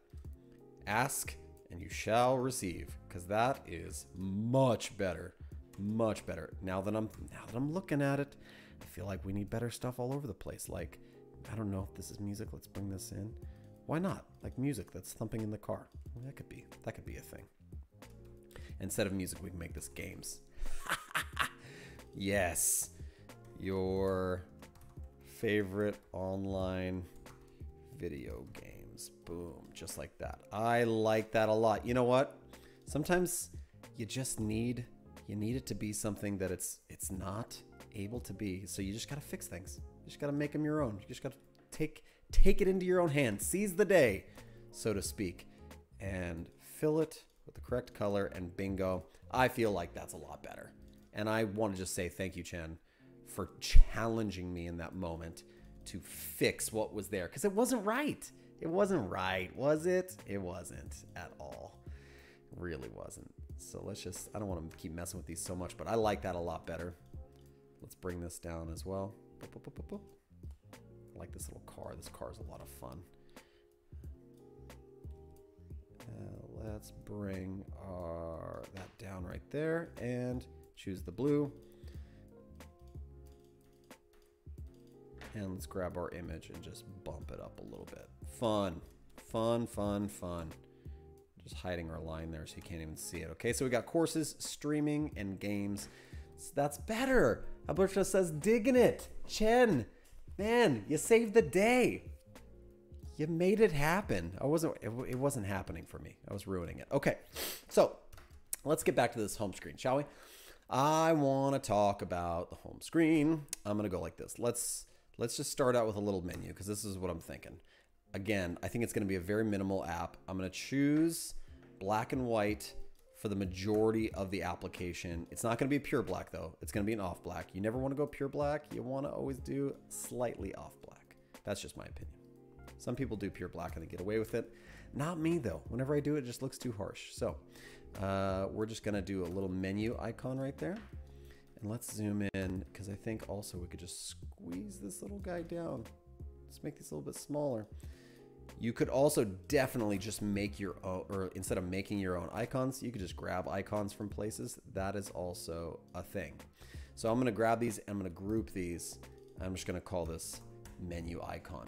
Ask and you shall receive because that is much better much better. Now that I'm now that I'm looking at it, I feel like we need better stuff all over the place. Like, I don't know if this is music. Let's bring this in. Why not? Like music that's thumping in the car. That could be that could be a thing. Instead of music, we can make this games. yes. Your favorite online video games. Boom. Just like that. I like that a lot. You know what? Sometimes you just need you need it to be something that it's it's not able to be. So you just got to fix things. You just got to make them your own. You just got to take take it into your own hands. Seize the day, so to speak, and fill it with the correct color and bingo. I feel like that's a lot better. And I want to just say thank you, Chen, for challenging me in that moment to fix what was there because it wasn't right. It wasn't right, was it? It wasn't at all. really wasn't. So let's just, I don't want to keep messing with these so much, but I like that a lot better. Let's bring this down as well. I like this little car. This car is a lot of fun. Uh, let's bring our that down right there and choose the blue. And let's grab our image and just bump it up a little bit. Fun, fun, fun, fun. Just hiding our line there so you can't even see it. Okay, so we got courses, streaming, and games. So that's better. Alberto says, digging it. Chen, man, you saved the day. You made it happen. I wasn't, it, it wasn't happening for me. I was ruining it. Okay, so let's get back to this home screen, shall we? I want to talk about the home screen. I'm going to go like this. Let's let's just start out with a little menu because this is what I'm thinking. Again, I think it's going to be a very minimal app. I'm going to choose black and white for the majority of the application. It's not going to be pure black though. It's going to be an off black. You never want to go pure black. You want to always do slightly off black. That's just my opinion. Some people do pure black and they get away with it. Not me though. Whenever I do it, it just looks too harsh. So uh, we're just going to do a little menu icon right there. And let's zoom in because I think also we could just squeeze this little guy down. Let's make this a little bit smaller. You could also definitely just make your own, or instead of making your own icons, you could just grab icons from places. That is also a thing. So I'm gonna grab these, I'm gonna group these. I'm just gonna call this menu icon.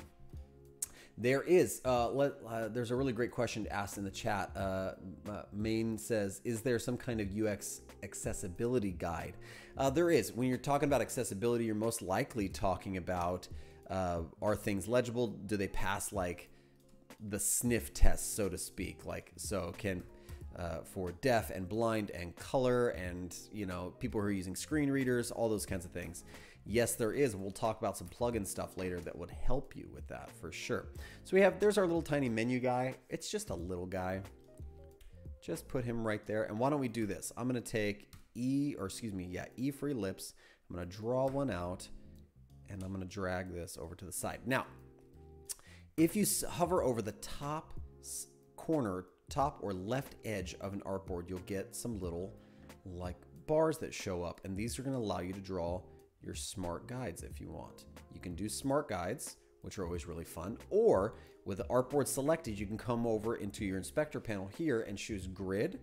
There is, uh, let, uh, there's a really great question asked in the chat. Uh, uh Maine says, is there some kind of UX accessibility guide? Uh, there is. When you're talking about accessibility, you're most likely talking about uh, are things legible? Do they pass like the sniff test, so to speak. Like, so can uh, for deaf and blind and color and you know people who are using screen readers, all those kinds of things. Yes, there is. We'll talk about some plugin stuff later that would help you with that for sure. So we have there's our little tiny menu guy. It's just a little guy. Just put him right there. And why don't we do this? I'm gonna take E or excuse me, yeah, E free lips. I'm gonna draw one out and I'm gonna drag this over to the side. Now, if you hover over the top corner, top or left edge of an artboard, you'll get some little like bars that show up. And these are gonna allow you to draw your smart guides if you want. You can do smart guides, which are always really fun. Or with the artboard selected, you can come over into your inspector panel here and choose grid,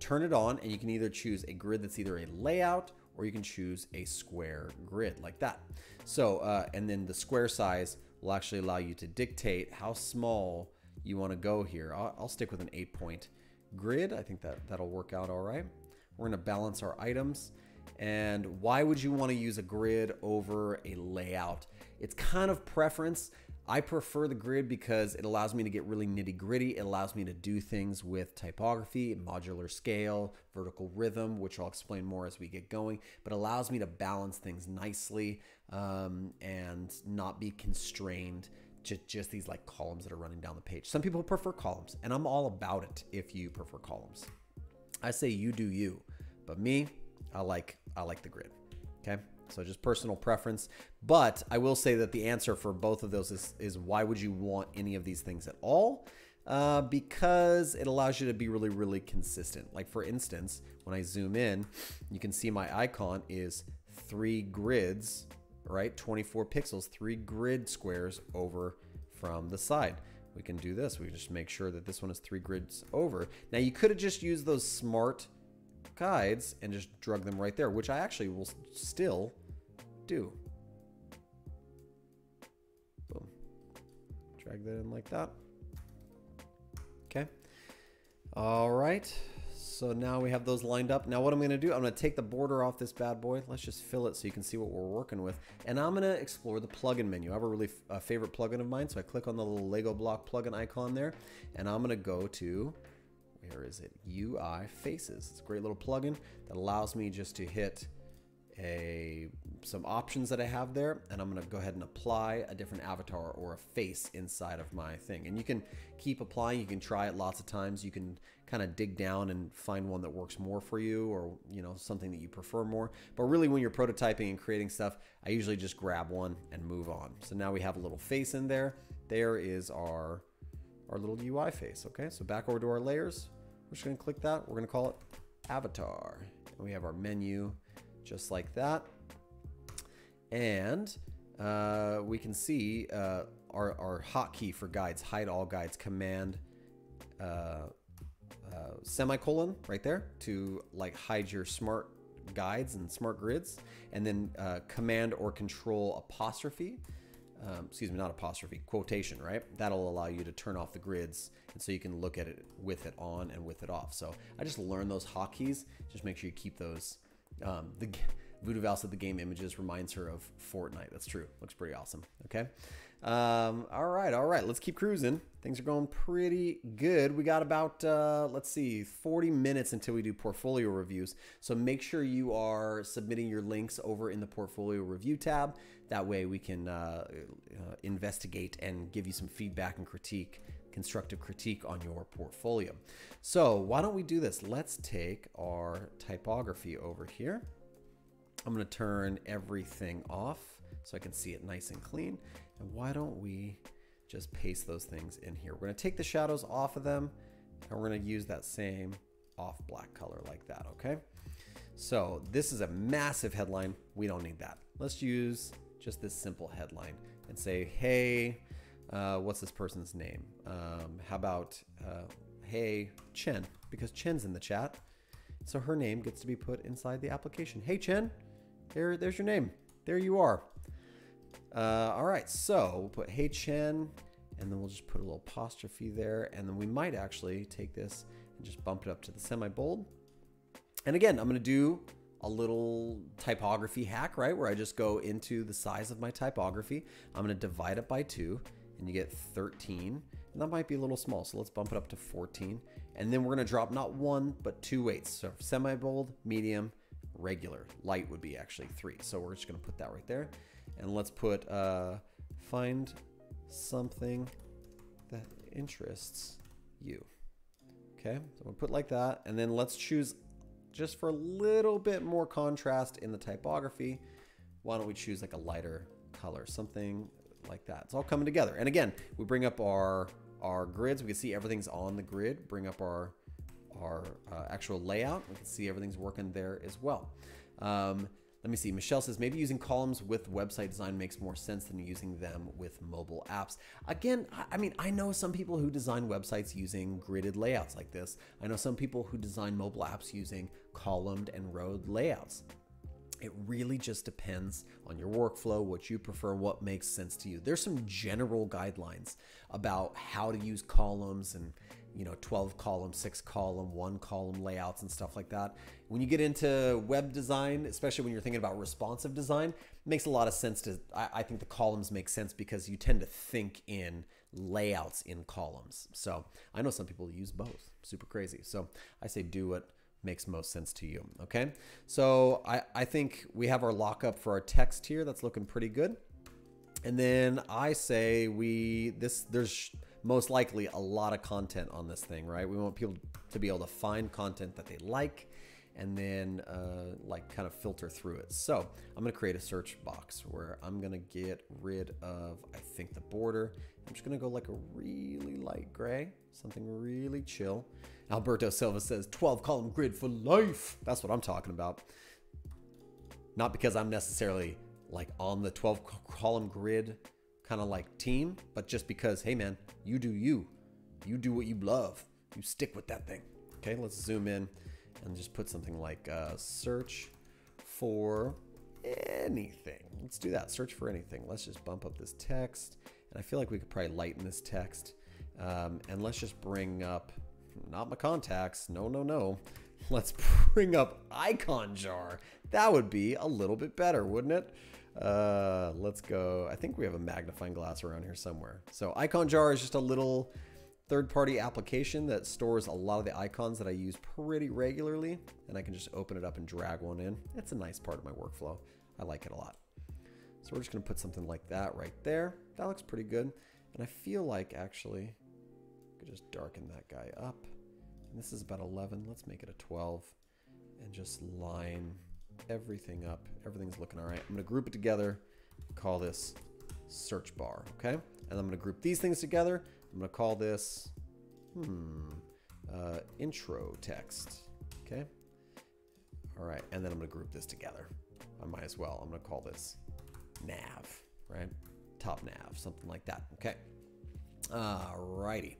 turn it on, and you can either choose a grid that's either a layout or you can choose a square grid like that. So, uh, and then the square size will actually allow you to dictate how small you want to go here. I'll, I'll stick with an eight point grid. I think that that'll work out all right. We're going to balance our items. And why would you want to use a grid over a layout? It's kind of preference. I prefer the grid because it allows me to get really nitty gritty. It allows me to do things with typography, modular scale, vertical rhythm, which I'll explain more as we get going, but allows me to balance things nicely um, and not be constrained to just these like columns that are running down the page. Some people prefer columns, and I'm all about it if you prefer columns. I say you do you, but me, I like I like the grid. Okay. So just personal preference. But I will say that the answer for both of those is, is why would you want any of these things at all? Uh, because it allows you to be really, really consistent. Like for instance, when I zoom in, you can see my icon is three grids, right? 24 pixels, three grid squares over from the side. We can do this. We just make sure that this one is three grids over. Now you could have just used those smart guides and just drug them right there, which I actually will still do. Boom. Drag that in like that. Okay. All right. So now we have those lined up. Now what I'm gonna do, I'm gonna take the border off this bad boy. Let's just fill it so you can see what we're working with. And I'm gonna explore the plugin menu. I have a really favorite plugin of mine. So I click on the little Lego block plugin icon there and I'm gonna go to where is it? UI Faces. It's a great little plugin that allows me just to hit a some options that I have there and I'm gonna go ahead and apply a different avatar or a face inside of my thing. And you can keep applying you can try it lots of times. You can kind of dig down and find one that works more for you or you know something that you prefer more. But really when you're prototyping and creating stuff I usually just grab one and move on. So now we have a little face in there. There is our our little UI face okay? So back over to our layers we're just gonna click that. We're gonna call it avatar. And we have our menu just like that. And uh, we can see uh, our, our hotkey for guides, hide all guides, command, uh, uh, semicolon right there to like hide your smart guides and smart grids, and then uh, command or control apostrophe. Um, excuse me, not apostrophe, quotation, right? That'll allow you to turn off the grids and so you can look at it with it on and with it off. So I just learned those hotkeys. Just make sure you keep those. Um, the Voodoo Val said the game images reminds her of Fortnite. That's true. Looks pretty awesome. Okay. Um, all right, all right. Let's keep cruising. Things are going pretty good. We got about uh, let's see, 40 minutes until we do portfolio reviews. So make sure you are submitting your links over in the portfolio review tab. That way we can uh, uh, investigate and give you some feedback and critique, constructive critique on your portfolio. So why don't we do this? Let's take our typography over here. I'm going to turn everything off so I can see it nice and clean. And why don't we just paste those things in here? We're to take the shadows off of them and we're to use that same off black color like that, okay? So this is a massive headline. We don't need that. Let's use just this simple headline and say, hey, uh, what's this person's name? Um, how about, uh, hey, Chen, because Chen's in the chat. So her name gets to be put inside the application. Hey, Chen, there, there's your name. There you are. Uh, all right, so we'll put Hey Chen, and then we'll just put a little apostrophe there, and then we might actually take this and just bump it up to the semi-bold. And again, I'm gonna do a little typography hack, right? Where I just go into the size of my typography. I'm gonna divide it by two, and you get 13. And that might be a little small, so let's bump it up to 14. And then we're gonna drop not one, but two weights. So semi-bold, medium, regular. Light would be actually three. So we're just gonna put that right there. And let's put uh, find something that interests you. Okay, so we'll put like that. And then let's choose just for a little bit more contrast in the typography. Why don't we choose like a lighter color, something like that. It's all coming together. And again, we bring up our our grids. We can see everything's on the grid. Bring up our our uh, actual layout. We can see everything's working there as well. Um, let me see. Michelle says maybe using columns with website design makes more sense than using them with mobile apps. Again, I mean, I know some people who design websites using gridded layouts like this. I know some people who design mobile apps using columned and rowed layouts. It really just depends on your workflow, what you prefer, what makes sense to you. There's some general guidelines about how to use columns and you know 12 column 6 column 1 column layouts and stuff like that. When you get into web design especially when you're thinking about responsive design makes a lot of sense to I, I, think the columns make sense because you tend to think in layouts in columns. So i know some people use both. Super crazy. So i say do what makes most sense to you okay? So i i think we have our lockup for our text here. That's looking pretty good. And then i say we this there's most likely a lot of content on this thing, right? We want people to be able to find content that they like and then uh, like kind of filter through it. So I'm gonna create a search box where I'm gonna get rid of, I think the border. I'm just gonna go like a really light gray, something really chill. Alberto Silva says 12 column grid for life. That's what I'm talking about. Not because I'm necessarily like on the 12 column grid kind of like team, but just because, hey man, you do you. You do what you love. You stick with that thing. Okay, let's zoom in and just put something like uh, search for anything. Let's do that. Search for anything. Let's just bump up this text. And I feel like we could probably lighten this text. Um, and let's just bring up, not my contacts. No, no, no. Let's bring up IconJar. That would be a little bit better, wouldn't it? Uh, let's go. I think we have a magnifying glass around here somewhere. So IconJar is just a little third-party application that stores a lot of the icons that I use pretty regularly, and I can just open it up and drag one in. It's a nice part of my workflow. I like it a lot. So we're just gonna put something like that right there. That looks pretty good. And I feel like actually, I could just darken that guy up. And this is about 11, let's make it a 12 and just line everything up. Everything's looking all right. I'm gonna group it together, call this search bar, okay? And I'm gonna group these things together. I'm gonna call this, hmm, uh, intro text, okay? All right, and then I'm gonna group this together. I might as well. I'm gonna call this nav, right? Top nav, something like that, okay? Alrighty.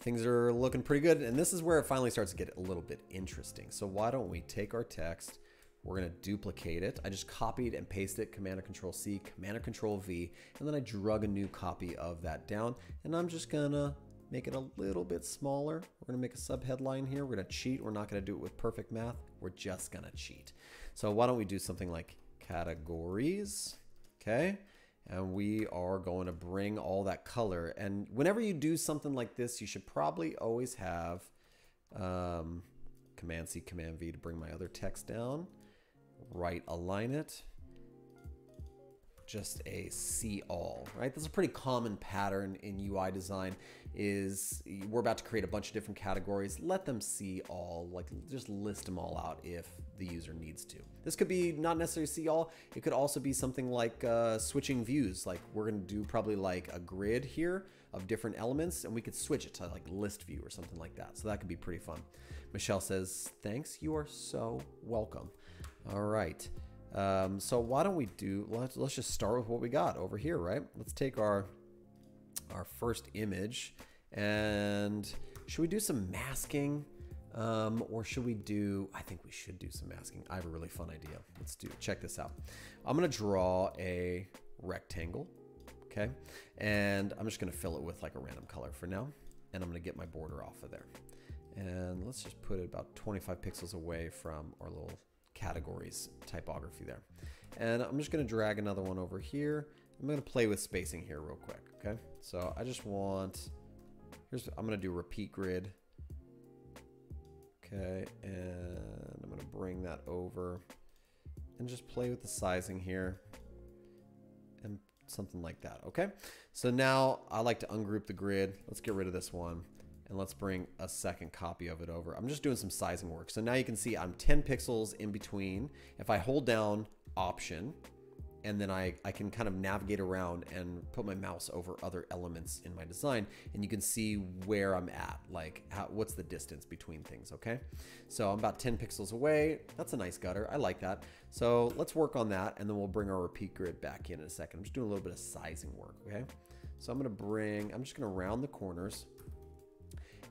things are looking pretty good. And this is where it finally starts to get a little bit interesting. So why don't we take our text, we're gonna duplicate it. I just copied and pasted it, Command or Control C, Command or Control V, and then I drug a new copy of that down. And I'm just gonna make it a little bit smaller. We're gonna make a sub headline here. We're gonna cheat. We're not gonna do it with perfect math. We're just gonna cheat. So why don't we do something like categories, okay? And we are going to bring all that color. And whenever you do something like this, you should probably always have um, Command C, Command V to bring my other text down. Right align it just a see all, right? That's a pretty common pattern in UI design is we're about to create a bunch of different categories. Let them see all, like just list them all out if the user needs to. This could be not necessarily see all. It could also be something like uh, switching views. Like we're gonna do probably like a grid here of different elements and we could switch it to like list view or something like that. So that could be pretty fun. Michelle says, thanks, you are so welcome. All right. Um, so why don't we do, let's, let's just start with what we got over here, right? Let's take our, our first image and should we do some masking? Um, or should we do, I think we should do some masking. I have a really fun idea. Let's do, check this out. I'm to draw a rectangle. Okay. And I'm just to fill it with like a random color for now. And I'm to get my border off of there. And let's just put it about 25 pixels away from our little categories typography there. And I'm just going to drag another one over here. I'm going to play with spacing here real quick. Okay. So I just want, here's, I'm going to do repeat grid. Okay. And I'm going to bring that over and just play with the sizing here and something like that. Okay. So now I like to ungroup the grid. Let's get rid of this one and let's bring a second copy of it over. I'm just doing some sizing work. So now you can see I'm 10 pixels in between. If I hold down option and then I, I can kind of navigate around and put my mouse over other elements in my design and you can see where I'm at, like how, what's the distance between things, okay? So I'm about 10 pixels away. That's a nice gutter, I like that. So let's work on that and then we'll bring our repeat grid back in in a second. I'm just doing a little bit of sizing work, okay? So I'm gonna bring, I'm just gonna round the corners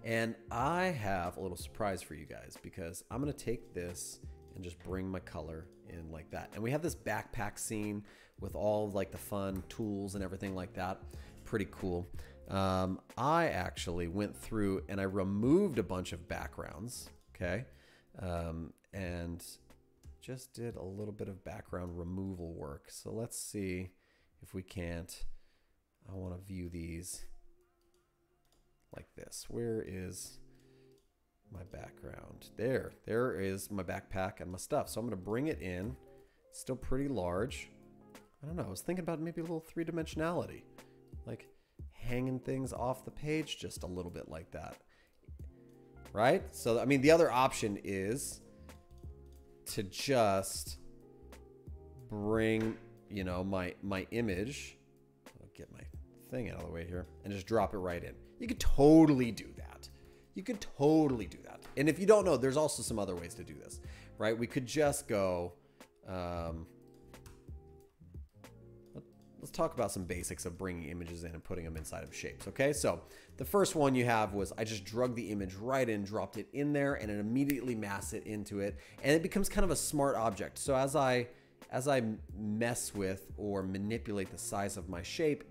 and I have a little surprise for you guys because I'm to take this and just bring my color in like that. And we have this backpack scene with all like the fun tools and everything like that. Pretty cool. Um, I actually went through and I removed a bunch of backgrounds. Okay. Um, and just did a little bit of background removal work. So let's see if we can't. I want to view these like this. Where is my background? There, there is my backpack and my stuff. So I'm gonna bring it in. Still pretty large. I don't know, I was thinking about maybe a little three dimensionality. Like hanging things off the page just a little bit like that. Right? So, I mean, the other option is to just bring, you know, my, my image, I'll get my thing out of the way here, and just drop it right in. You could totally do that. You could totally do that. And if you don't know, there's also some other ways to do this, right? We could just go, um, let's talk about some basics of bringing images in and putting them inside of shapes. Okay, so the first one you have was I just drug the image right in, dropped it in there, and it immediately mass it into it, and it becomes kind of a smart object. So as I as I mess with or manipulate the size of my shape,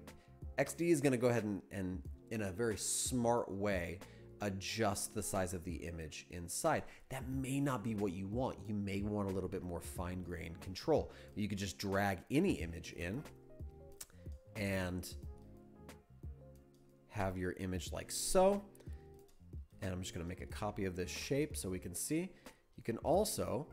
XD is going to go ahead and, and in a very smart way adjust the size of the image inside. That may not be what you want. You may want a little bit more fine grained control. You could just drag any image in and have your image like so. And I'm just gonna make a copy of this shape so we can see. You can also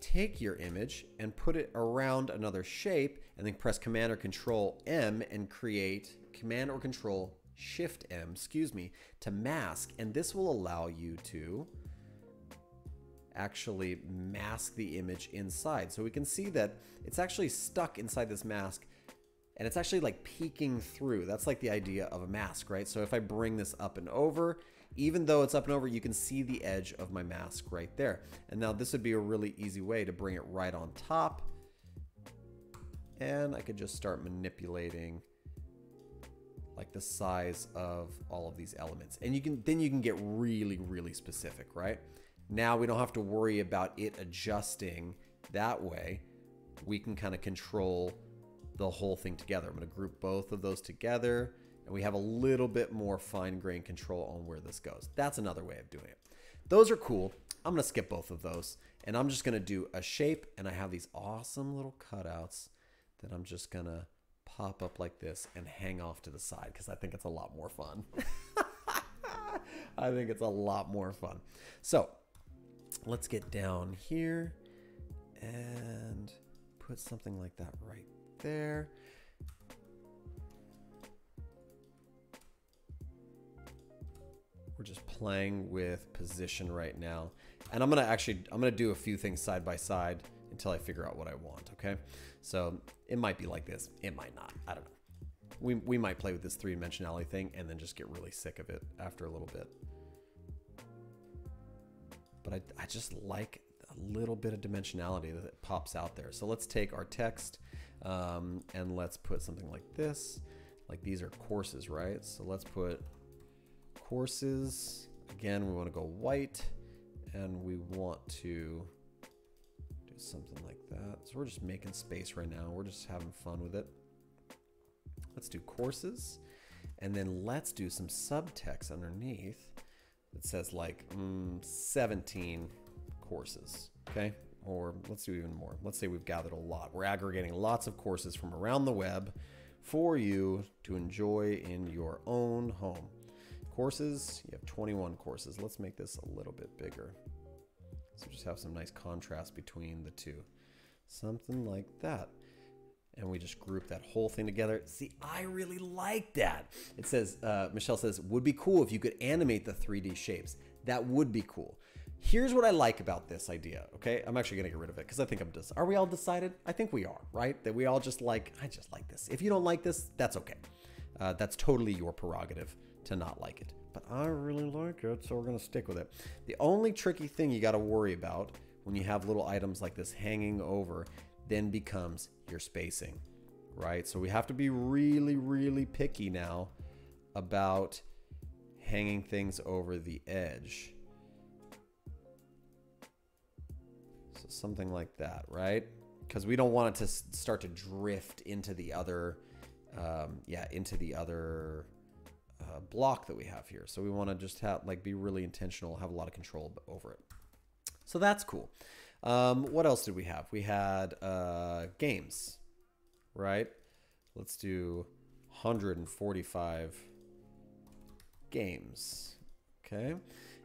take your image and put it around another shape and then press Command or Control M and create Command or Control Shift M, excuse me, to mask. And this will allow you to actually mask the image inside. So we can see that it's actually stuck inside this mask and it's actually like peeking through. That's like the idea of a mask, right? So if I bring this up and over, even though it's up and over, you can see the edge of my mask right there. And now this would be a really easy way to bring it right on top. And I could just start manipulating like the size of all of these elements. And you can then you can get really, really specific, right? Now we don't have to worry about it adjusting that way. We can kind of control the whole thing together. I'm going to group both of those together and we have a little bit more fine grain control on where this goes. That's another way of doing it. Those are cool. I'm going to skip both of those and I'm just going to do a shape and I have these awesome little cutouts that I'm just going to pop up like this and hang off to the side because I think it's a lot more fun. I think it's a lot more fun. So let's get down here and put something like that right there. We're just playing with position right now. And I'm gonna actually, I'm gonna do a few things side by side until I figure out what I want, okay? So it might be like this, it might not, I don't know. We, we might play with this three dimensionality thing and then just get really sick of it after a little bit. But I, I just like a little bit of dimensionality that pops out there. So let's take our text um, and let's put something like this. Like these are courses, right? So let's put courses. Again, we want to go white and we want to something like that. So we're just making space right now. We're just having fun with it. Let's do courses and then let's do some subtext underneath that says like mm, 17 courses. Okay. Or let's do even more. Let's say we've gathered a lot. We're aggregating lots of courses from around the web for you to enjoy in your own home. Courses, you have 21 courses. Let's make this a little bit bigger. So just have some nice contrast between the two. Something like that. And we just group that whole thing together. See, I really like that. It says, uh, Michelle says, would be cool if you could animate the 3D shapes. That would be cool. Here's what I like about this idea, okay? I'm actually gonna get rid of it because I think I'm just, are we all decided? I think we are, right? That we all just like, I just like this. If you don't like this, that's okay. Uh, that's totally your prerogative to not like it. But I really like it, so we're gonna stick with it. The only tricky thing you gotta worry about when you have little items like this hanging over then becomes your spacing, right? So we have to be really, really picky now about hanging things over the edge. So something like that, right? Because we don't want it to start to drift into the other, um, yeah, into the other uh, block that we have here. So we want to just have like be really intentional, have a lot of control over it. So that's cool. Um, what else did we have? We had uh, games, right? Let's do 145 games. Okay.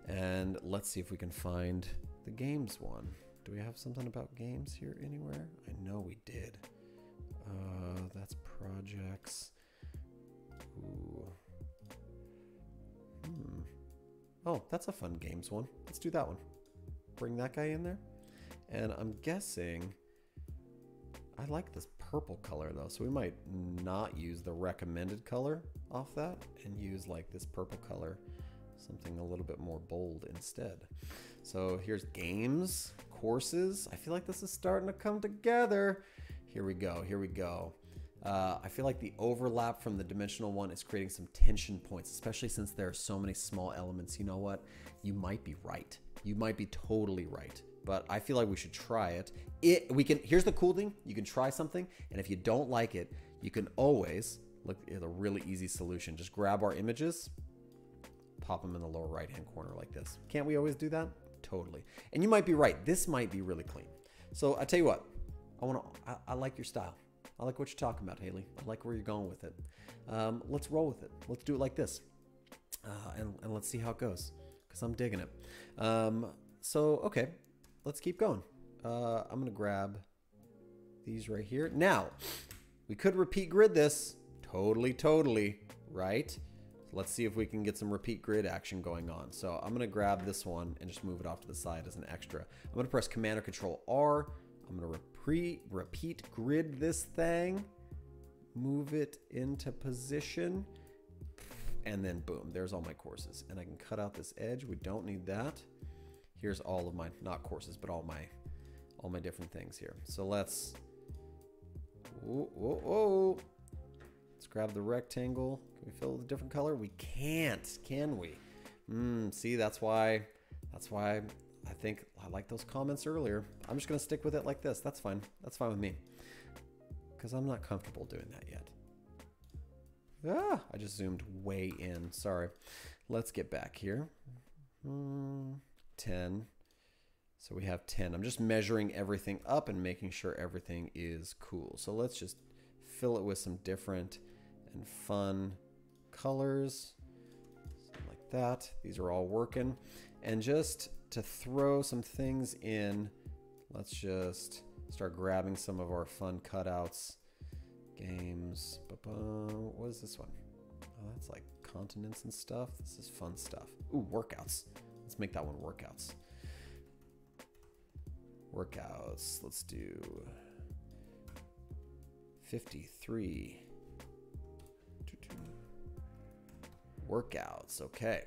And let's see if we can find the games one. Do we have something about games here anywhere? I know we did. Uh, that's projects. Oh, that's a fun games one. Let's do that one. Bring that guy in there. And I'm guessing, I like this purple color though, so we might not use the recommended color off that and use like this purple color, something a little bit more bold instead. So here's games, courses. I feel like this is starting to come together. Here we go, here we go. Uh, I feel like the overlap from the dimensional one is creating some tension points, especially since there are so many small elements. You know what? You might be right. You might be totally right but I feel like we should try it. It we can. Here's the cool thing: you can try something, and if you don't like it, you can always look at a really easy solution. Just grab our images, pop them in the lower right hand corner like this. Can't we always do that? Totally. And you might be right. This might be really clean. So I tell you what, I want to. I, I, like your style. I like what you're talking about, Haley. I like where you're going with it. Um, let's roll with it. Let's do it like this, uh, and, and let's see how it goes because I'm digging it. Um, so okay, let's keep going. Uh, I'm going to grab these right here. Now, we could repeat grid this. Totally, totally, right? Let's see if we can get some repeat grid action going on. So I'm to grab this one and just move it off to the side as an extra. I'm to press Command or Control R. I'm going to repeat, repeat grid this thing, move it into position, and then boom, there's all my courses. And I can cut out this edge. We don't need that here's all of my not courses but all my all my different things here so let's whoa, whoa, whoa. let's grab the rectangle. Can we fill it with a different color? We can't, can we? Mm, see, that's why, that's why I think I like those comments earlier. I'm just gonna stick with it like this. That's fine. That's fine with me. Because I'm not comfortable doing that yet. Ah, I just zoomed way in. Sorry. Let's get back here. Mm, 10. So we have 10. I'm just measuring everything up and making sure everything is cool. So let's just fill it with some different and fun colors. Something like that. These are all working. And just to throw some things in, let's just start grabbing some of our fun cutouts. Games. What is this one? Oh, that's like continents and stuff. This is fun stuff. Ooh, workouts. Let's make that one workouts. Workouts. Let's do 53. Workouts. Okay.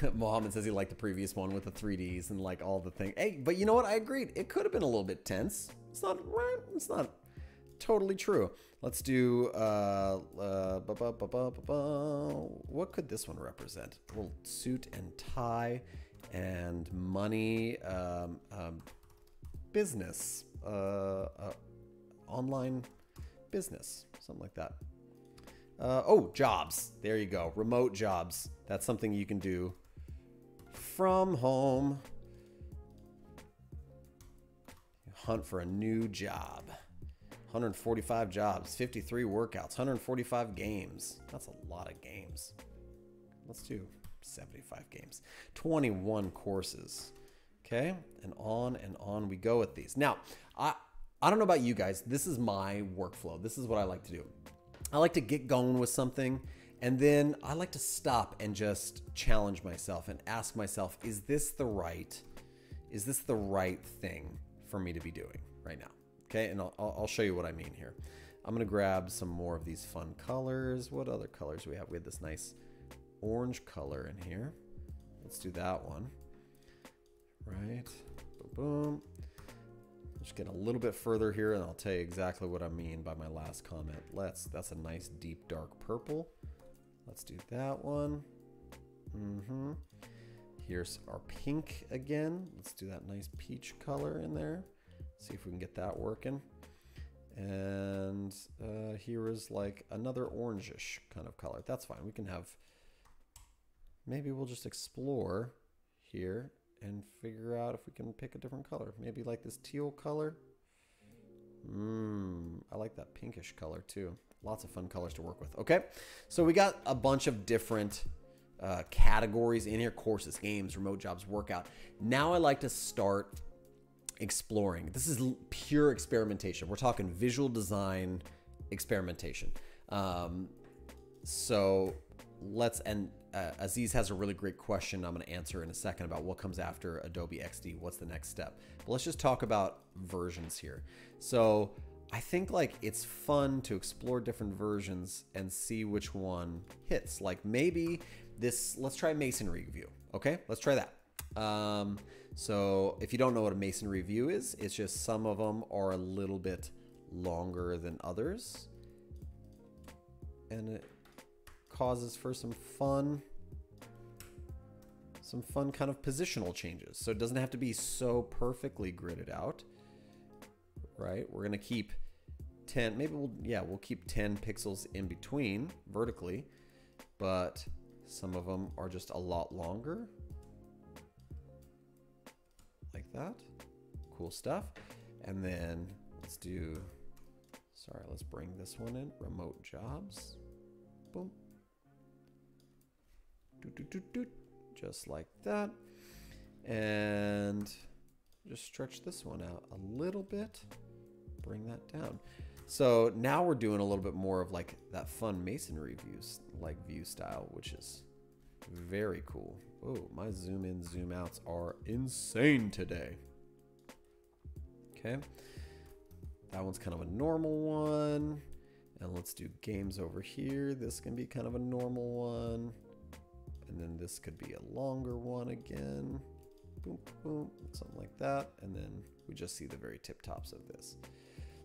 Mohammed says he liked the previous one with the 3Ds and like all the thing. Hey, but you know what? I agreed. It could have been a little bit tense. It's not right. It's not totally true. Let's do uh, uh what could this one represent? A little suit and tie and money, um, um, business, uh, uh, online business, something like that. Uh, oh, jobs. There you go. Remote jobs. That's something you can do from home. Hunt for a new job. 145 jobs, 53 workouts, 145 games. That's a lot of games. Let's do 75 games, 21 courses. Okay, and on and on we go with these. Now, I I don't know about you guys. This is my workflow. This is what I like to do. I like to get going with something and then I like to stop and just challenge myself and ask myself, is this the right is this the right thing for me to be doing right now? Okay, and I'll, I'll show you what I mean here. I'm gonna grab some more of these fun colors. What other colors do we have? We have this nice orange color in here. Let's do that one. Right. Boom, boom. Just get a little bit further here and I'll tell you exactly what I mean by my last comment. Let's, that's a nice deep dark purple. Let's do that one. Mm-hmm. Here's our pink again. Let's do that nice peach color in there. See if we can get that working. And uh, here is like another orangish kind of color. That's fine. We can have maybe we'll just explore here and figure out if we can pick a different color. Maybe like this teal color. Mmm, I like that pinkish color too. Lots of fun colors to work with. Okay, so we got a bunch of different uh, categories in here, courses, games, remote jobs, workout. Now I like to start exploring. This is pure experimentation. We're talking visual design experimentation. Um, so let's and uh, Aziz has a really great question I'm going to answer in a second about what comes after Adobe XD. What's the next step? But let's just talk about versions here. So I think like it's fun to explore different versions and see which one hits. Like maybe this, let's try masonry view. Okay, let's try that. Um, so if you don't know what a masonry view is, it's just some of them are a little bit longer than others. And it causes for some fun some fun kind of positional changes. So it doesn't have to be so perfectly gridded out, right? We're gonna keep 10, maybe we'll, yeah, we'll keep 10 pixels in between vertically, but some of them are just a lot longer. Like that. Cool stuff. And then let's do, sorry, let's bring this one in, remote jobs. Boom. Doot, doot, doot, doot. Just like that. And just stretch this one out a little bit. Bring that down. So now we're doing a little bit more of like that fun masonry views, like view style, which is very cool. Oh, my zoom in, zoom outs are insane today. Okay. That one's kind of a normal one. And let's do games over here. This can be kind of a normal one. And then this could be a longer one again. Boom, boom, something like that. And then we just see the very tip tops of this.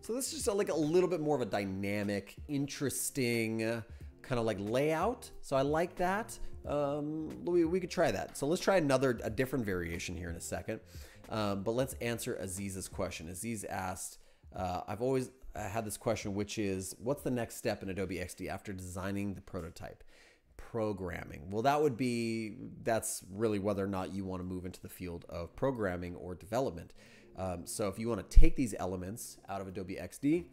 So this is just a, like a little bit more of a dynamic, interesting kind of like layout. So I like that. Um, we, we could try that. So let's try another, a different variation here in a second. Um, but let's answer Aziz's question. Aziz asked, uh, I've always had this question, which is, what's the next step in Adobe XD after designing the prototype? Programming. Well, that would be, that's really whether or not you want to move into the field of programming or development. Um, so if you want to take these elements out of Adobe XD,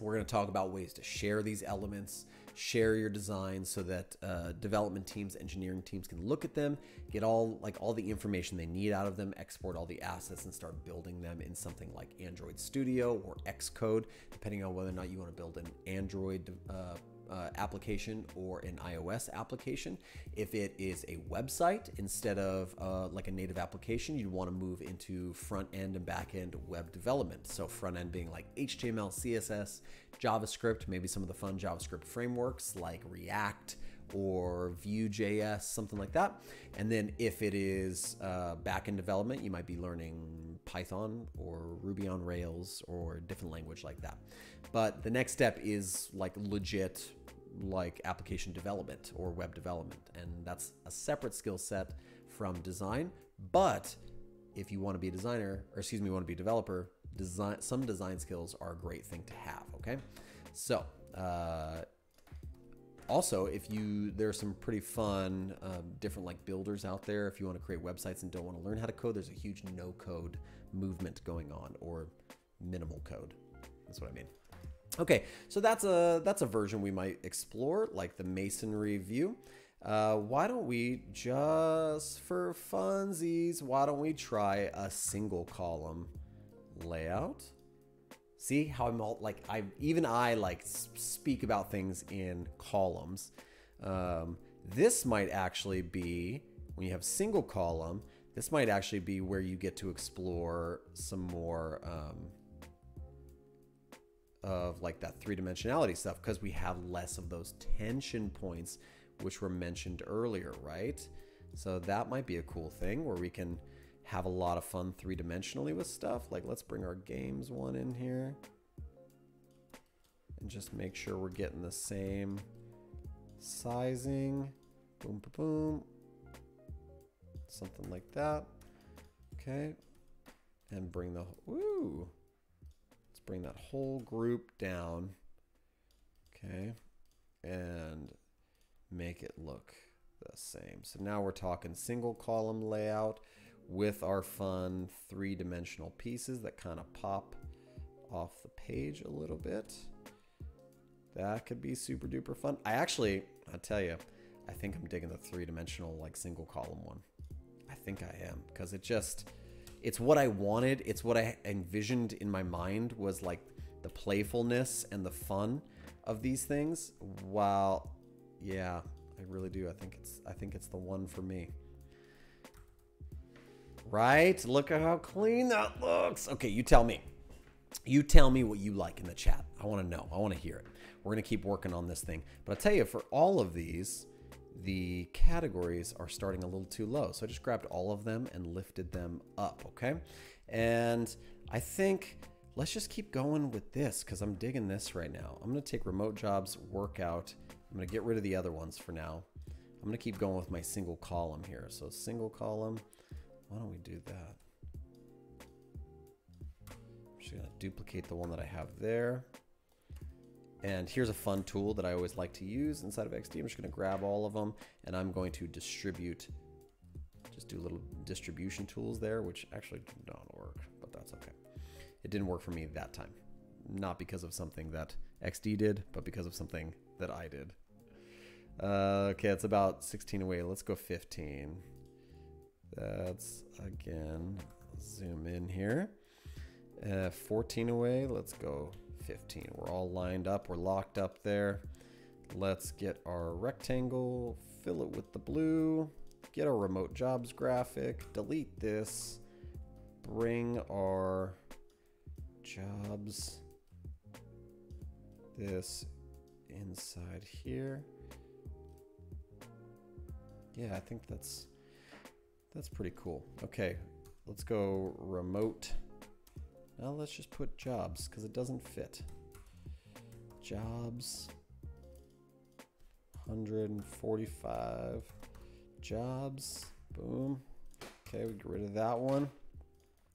we're going to talk about ways to share these elements, share your designs so that uh, development teams, engineering teams can look at them, get all like all the information they need out of them, export all the assets, and start building them in something like Android Studio or Xcode, depending on whether or not you want to build an Android uh, uh, application or an iOS application. If it is a website instead of uh, like a native application, you'd want to move into front end and back end web development. So, front end being like HTML, CSS, JavaScript, maybe some of the fun JavaScript frameworks like React or Vue.js, something like that. And then if it is uh, backend development, you might be learning Python or Ruby on Rails or different language like that. But the next step is like legit like application development or web development. And that's a separate skill set from design. But if you want to be a designer, or excuse me, want to be a developer, design some design skills are a great thing to have. Okay, so uh, also if you there are some pretty fun um, different like builders out there. If you want to create websites and don't want to learn how to code, there's a huge no code movement going on or minimal code. That's what I mean. Okay, so that's a that's a version we might explore, like the masonry view. Uh, why don't we just for funsies? Why don't we try a single column layout? See how I'm all like I even I like speak about things in columns. Um, this might actually be when you have single column. This might actually be where you get to explore some more. Um, of like that three dimensionality stuff because we have less of those tension points which were mentioned earlier, right? So that might be a cool thing where we can have a lot of fun three dimensionally with stuff. Like let's bring our games one in here and just make sure we're getting the same sizing. Boom, boom, boom. Something like that. Okay. And bring the, woo, Let's bring that whole group down. Okay. And make it look the same. So now we're talking single column layout with our fun three dimensional pieces that kind of pop off the page a little bit. That could be super duper fun. I actually, I tell you, I think I'm digging the three dimensional like single column one. I think I am because it just, it's what I wanted. It's what I envisioned in my mind was like the playfulness and the fun of these things. While, yeah, I really do. I think it's I think it's the one for me. Right? Look at how clean that looks. Okay, you tell me. You tell me what you like in the chat. I want to know. I want to hear it. We're going to keep working on this thing. But I'll tell you, for all of these, the categories are starting a little too low. So I just grabbed all of them and lifted them up, okay? And I think let's just keep going with this because I'm digging this right now. I'm gonna take remote jobs, workout. I'm gonna get rid of the other ones for now. I'm gonna keep going with my single column here. So single column, why don't we do that? I'm just gonna duplicate the one that I have there. And here's a fun tool that I always like to use inside of XD. I'm just to grab all of them and I'm going to distribute, just do little distribution tools there, which actually do not work, but that's okay. It didn't work for me that time. Not because of something that XD did, but because of something that I did. Uh, okay, it's about 16 away. Let's go 15. That's, again, zoom in here. Uh, 14 away. Let's go 15. We're all lined up, we're locked up there. Let's get our rectangle, fill it with the blue, get our remote jobs graphic, delete this, bring our jobs this inside here. Yeah, I think that's that's pretty cool. Okay, let's go remote Now let's just put jobs because it doesn't fit. Jobs. 145 jobs. Boom. Okay, we get rid of that one.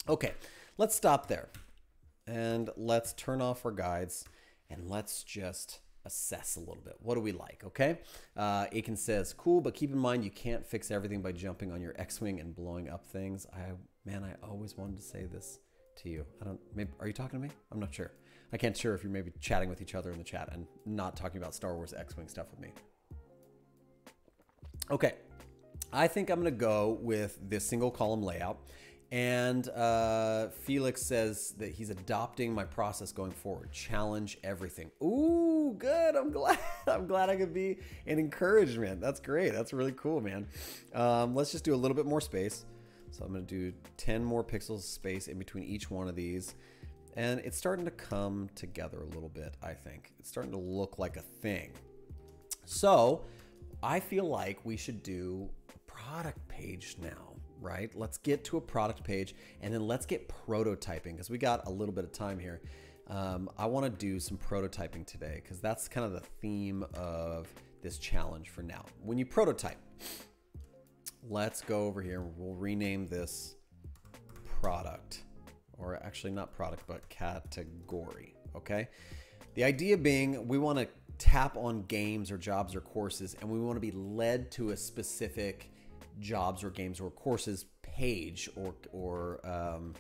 Okay, let's stop there. And let's turn off our guides and let's just assess a little bit. What do we like? Okay. Uh, Aiken says, cool, but keep in mind you can't fix everything by jumping on your X-Wing and blowing up things. I, man, I always wanted to say this to you. I don't, maybe, are you talking to me? I'm not sure. I can't sure if you're maybe chatting with each other in the chat and not talking about Star Wars X-Wing stuff with me. Okay. I think I'm going to go with this single column layout. And uh, Felix says that he's adopting my process going forward. Challenge everything. Ooh, good. I'm glad. I'm glad I could be an encouragement. That's great. That's really cool, man. Um, let's just do a little bit more space. So I'm going to do 10 more pixels space in between each one of these. And it's starting to come together a little bit, I think. It's starting to look like a thing. So I feel like we should do a product page now right? Let's get to a product page and then let's get prototyping because we got a little bit of time here. Um, I want to do some prototyping today because that's kind of the theme of this challenge for now. When you prototype, let's go over here we'll rename this product or actually not product, but category. Okay. The idea being we want to tap on games or jobs or courses and we want to be led to a specific jobs or games or courses page or or um,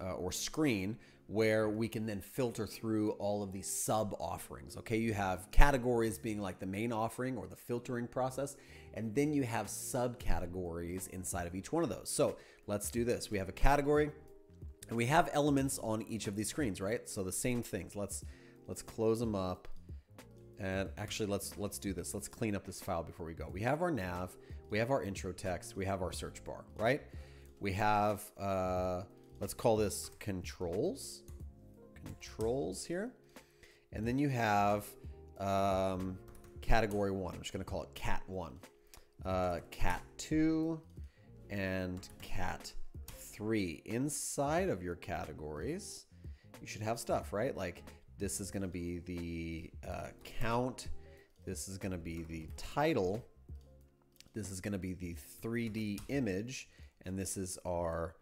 uh, or screen where we can then filter through all of these sub offerings. Okay, you have categories being like the main offering or the filtering process, and then you have subcategories inside of each one of those. So let's do this. We have a category, and we have elements on each of these screens, right? So the same things. Let's let's close them up. And actually, let's let's do this. Let's clean up this file before we go. We have our nav we have our intro text, we have our search bar, right? We have, uh, let's call this controls, controls here. And then you have um, category one. I'm just going to call it cat one, uh, cat two, and cat three. Inside of your categories, you should have stuff, right? Like this is going to be the uh, count. This is going to be the title this is going to be the 3D image, and this is our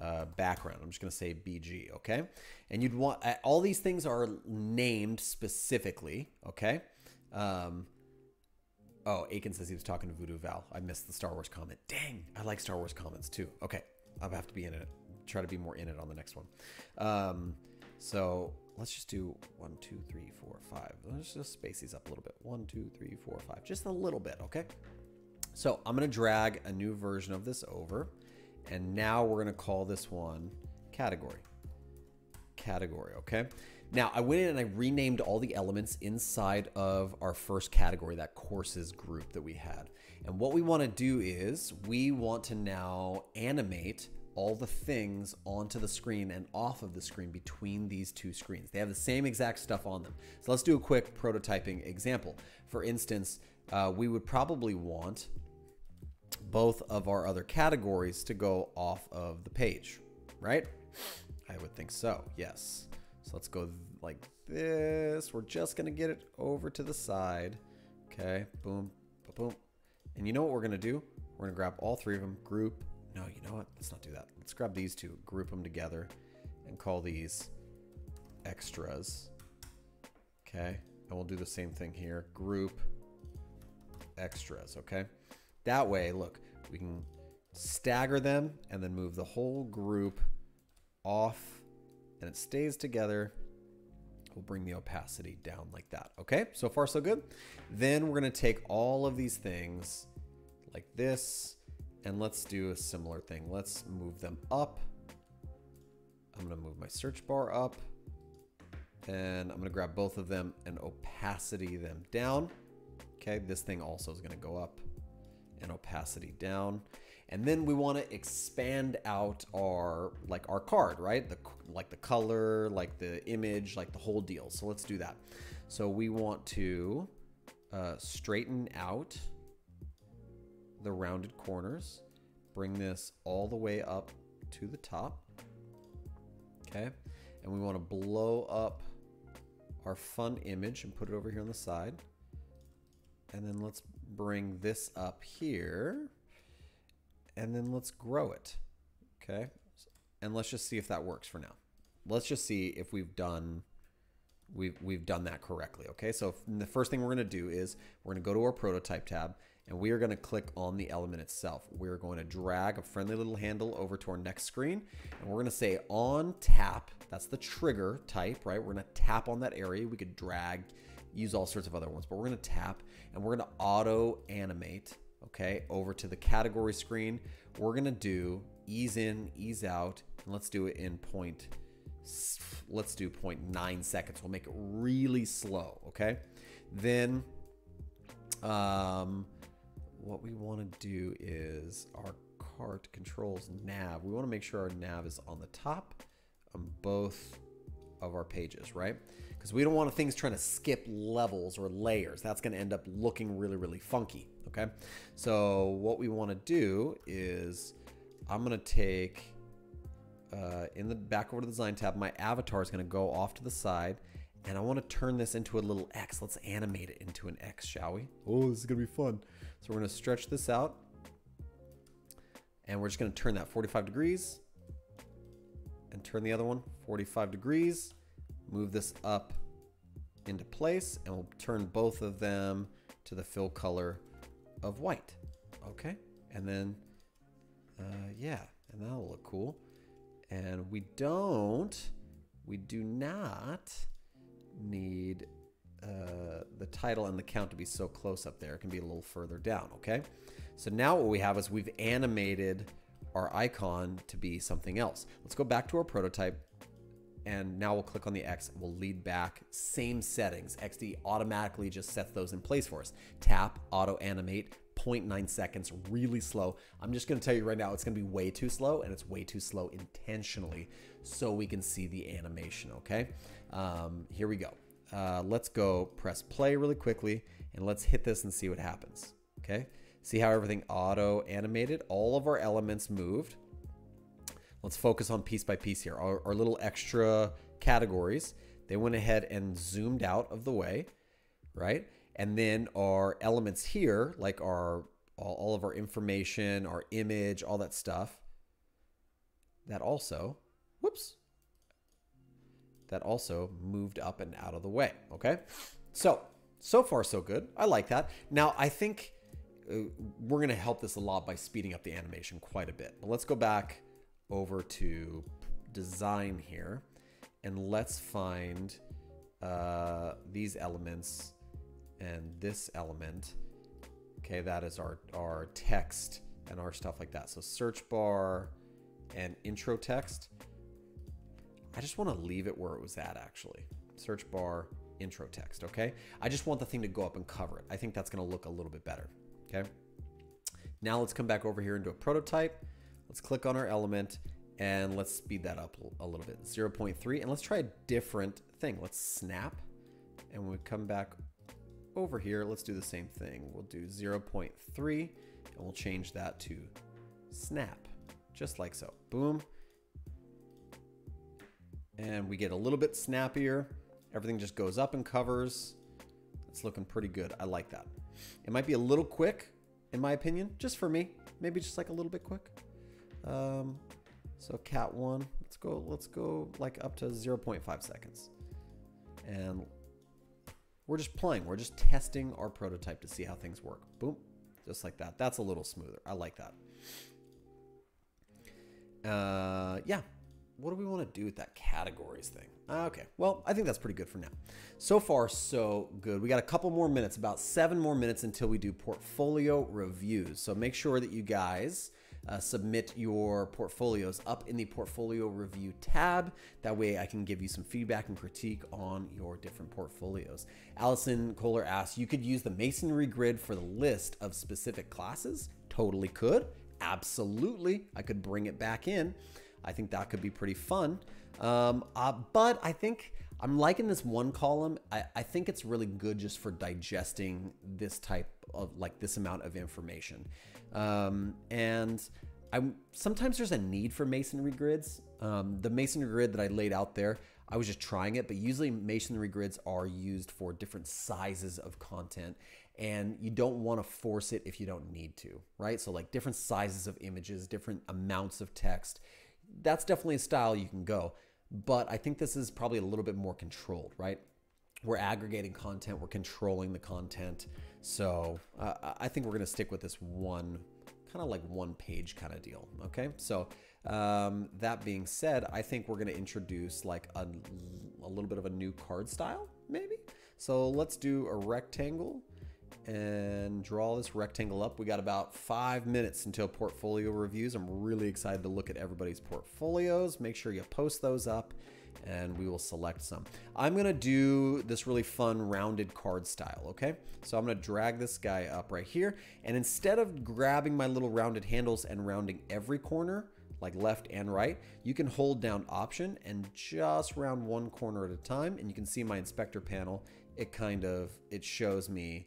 uh, background. I'm just going to say BG, okay? And you'd want uh, all these things are named specifically, okay? Um, oh, Aiken says he was talking to Voodoo Val. I missed the Star Wars comment. Dang, I like Star Wars comments too. Okay, I'll have to be in it. Try to be more in it on the next one. Um, so let's just do one, two, three, four, five. Let's just space these up a little bit. One, two, three, four, five. Just a little bit, okay? So I'm going to drag a new version of this over. And now we're going to call this one category. Category, okay? Now I went in and I renamed all the elements inside of our first category, that courses group that we had. And what we want to do is we want to now animate all the things onto the screen and off of the screen between these two screens. They have the same exact stuff on them. So let's do a quick prototyping example. For instance, uh, we would probably want both of our other categories to go off of the page, right? I would think so, yes. So let's go like this. We're just gonna get it over to the side. Okay, boom, boom. And you know what we're gonna do? We're gonna grab all three of them, group. No, you know what? Let's not do that. Let's grab these two, group them together, and call these extras. Okay, and we'll do the same thing here. Group extras, okay? That way, look, we can stagger them and then move the whole group off and it stays together. We'll bring the opacity down like that. Okay, so far so good. Then we're gonna take all of these things like this and let's do a similar thing. Let's move them up. I'm gonna move my search bar up and I'm gonna grab both of them and opacity them down. Okay, this thing also is gonna go up and opacity down. And then we want to expand out our like our card, right? The like the color, like the image, like the whole deal. So let's do that. So we want to uh, straighten out the rounded corners, bring this all the way up to the top. Okay. And we want to blow up our fun image and put it over here on the side. And then let's bring this up here. And then let's grow it. Okay. And let's just see if that works for now. Let's just see if we've done we've we've done that correctly. Okay. So the first thing we're going to do is we're going to go to our prototype tab and we are going to click on the element itself. We're going to drag a friendly little handle over to our next screen and we're going to say on tap. That's the trigger type, right? We're going to tap on that area. We could drag, use all sorts of other ones, but we're to tap and we're to auto animate, okay, over to the category screen. We're to do ease in, ease out, and let's do it in point let's do 0.9 seconds. We'll make it really slow, okay? Then um, what we want to do is our cart controls nav. We want to make sure our nav is on the top on both of our pages, right? Because we don't want things trying to skip levels or layers. That's going to end up looking really, really funky, okay? So what we want to do is I'm going to take, uh, in the back over to the design tab, my avatar is going to go off to the side and I want to turn this into a little X. Let's animate it into an X, shall we? Oh, this is going to be fun. So we're going to stretch this out. And we're just going to turn that 45 degrees. And turn the other one 45 degrees. Move this up into place. And we'll turn both of them to the fill color of white. Okay. And then, uh, yeah. And that'll look cool. And we don't, we do not need uh, the title and the count to be so close up there. It can be a little further down, okay? So now what we have is we've animated our icon to be something else. Let's go back to our prototype and now we'll click on the X we'll lead back. Same settings. XD automatically just sets those in place for us. Tap, auto animate, 0.9 seconds, really slow. I'm just gonna tell you right now, it's gonna be way too slow and it's way too slow intentionally so we can see the animation, okay? Um, here we go. Uh, let's go press play really quickly and let's hit this and see what happens, okay? See how everything auto animated? All of our elements moved. Let's focus on piece by piece here. Our, our little extra categories, they went ahead and zoomed out of the way, right? And then our elements here, like our all, all of our information, our image, all that stuff, that also, whoops, that also moved up and out of the way. Okay. So, so far, so good. I like that. Now, I think uh, we're going to help this a lot by speeding up the animation quite a bit. But let's go back over to design here and let's find uh, these elements and this element. Okay, that is our, our text and our stuff like that. So search bar and intro text. I just want to leave it where it was at actually. Search bar, intro text, okay? I just want the thing to go up and cover it. I think that's going to look a little bit better, okay? Now let's come back over here into a prototype. Let's click on our element and let's speed that up a little bit. 0.3 and let's try a different thing. Let's snap and when we come back over here, let's do the same thing. We'll do 0.3 and we'll change that to snap, just like so. Boom. And we get a little bit snappier. Everything just goes up and covers. It's looking pretty good. I like that. It might be a little quick, in my opinion, just for me. Maybe just like a little bit quick. Um, so cat one, let's go, let's go like up to 0.5 seconds. And we're just playing. We're just testing our prototype to see how things work. Boom. Just like that. That's a little smoother. I like that. Uh, yeah. What do we want to do with that categories thing? Okay. Well, I think that's pretty good for now. So far, so good. We got a couple more minutes, about seven more minutes until we do portfolio reviews. So make sure that you guys uh, submit your portfolios up in the portfolio review tab. That way I can give you some feedback and critique on your different portfolios. Allison Kohler asks, you could use the masonry grid for the list of specific classes? Totally could. Absolutely. I could bring it back in. I think that could be pretty fun. Um, uh, but I think I'm liking this one column. I, I think it's really good just for digesting this type of like this amount of information. Um, and I'm sometimes there's a need for masonry grids. Um, the masonry grid that I laid out there, I was just trying it, but usually masonry grids are used for different sizes of content and you don't want to force it if you don't need to, right? So like different sizes of images, different amounts of text. That's definitely a style you can go, but I think this is probably a little bit more controlled, right? We're aggregating content, we're controlling the content. So uh, I think we're going to stick with this one kind of like one page kind of deal. Okay. So um, that being said, I think we're going to introduce like a, a little bit of a new card style, maybe. So let's do a rectangle and draw this rectangle up. We got about five minutes until portfolio reviews. I'm really excited to look at everybody's portfolios. Make sure you post those up and we will select some. I'm gonna do this really fun rounded card style, okay? So I'm gonna drag this guy up right here, and instead of grabbing my little rounded handles and rounding every corner, like left and right, you can hold down option and just round one corner at a time, and you can see my inspector panel, it kind of, it shows me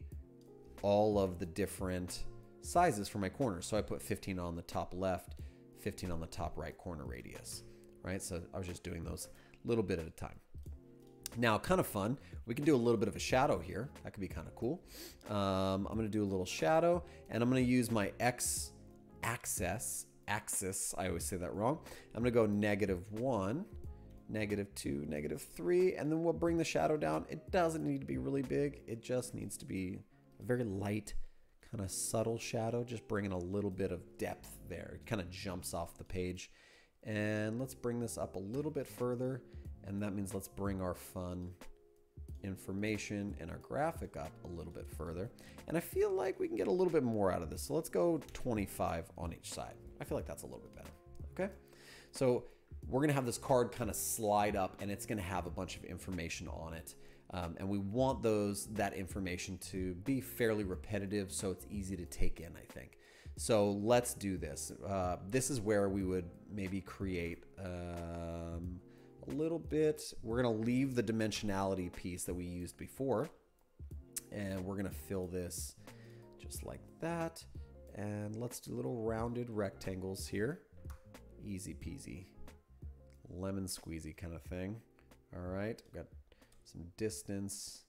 all of the different sizes for my corners. So I put 15 on the top left, 15 on the top right corner radius, right? So I was just doing those a little bit at a time. Now, kind of fun, we can do a little bit of a shadow here. That could be kind of cool. Um, I'm gonna do a little shadow and I'm gonna use my X axis, axis, I always say that wrong. I'm gonna go negative one, negative two, negative three, and then we'll bring the shadow down. It doesn't need to be really big. It just needs to be a very light, kind of subtle shadow, just bringing a little bit of depth there. It kind of jumps off the page. And let's bring this up a little bit further. And that means let's bring our fun information and our graphic up a little bit further. And I feel like we can get a little bit more out of this. So let's go 25 on each side. I feel like that's a little bit better. Okay. So we're going to have this card kind of slide up and it's going to have a bunch of information on it. Um, and we want those that information to be fairly repetitive so it's easy to take in, I think. So let's do this. Uh, this is where we would maybe create um, a little bit. We're going to leave the dimensionality piece that we used before. And we're going to fill this just like that. And let's do little rounded rectangles here. Easy peasy. Lemon squeezy kind of thing. All right, got some distance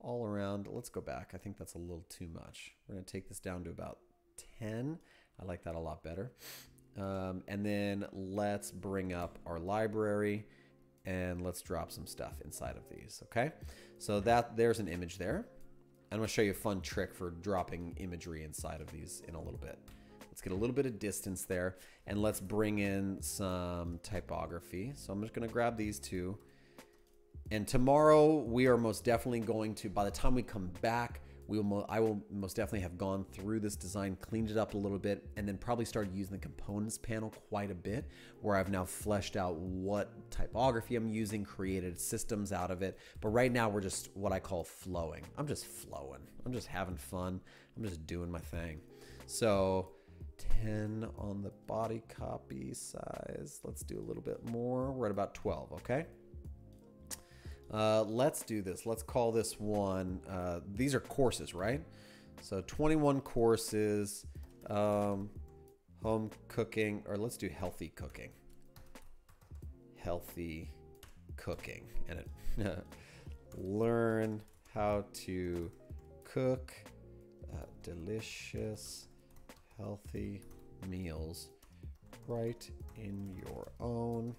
all around. Let's go back. I think that's a little too much. We're going to take this down to about 10. I like that a lot better. Um, and then let's bring up our library and let's drop some stuff inside of these. Okay. So that there's an image there. I'm to show you a fun trick for dropping imagery inside of these in a little bit. Let's get a little bit of distance there and let's bring in some typography. So I'm just going to grab these two and tomorrow we are most definitely going to, by the time we come back, we will, I will most definitely have gone through this design, cleaned it up a little bit, and then probably started using the components panel quite a bit, where I've now fleshed out what typography I'm using, created systems out of it. But right now we're just what I call flowing. I'm just flowing. I'm just having fun. I'm just doing my thing. So 10 on the body copy size. Let's do a little bit more. We're at about 12, okay? Uh, let's do this. Let's call this one. Uh, these are courses, right? So 21 courses, um, home cooking, or let's do healthy cooking. Healthy cooking. And it, learn how to cook uh, delicious, healthy meals right in your own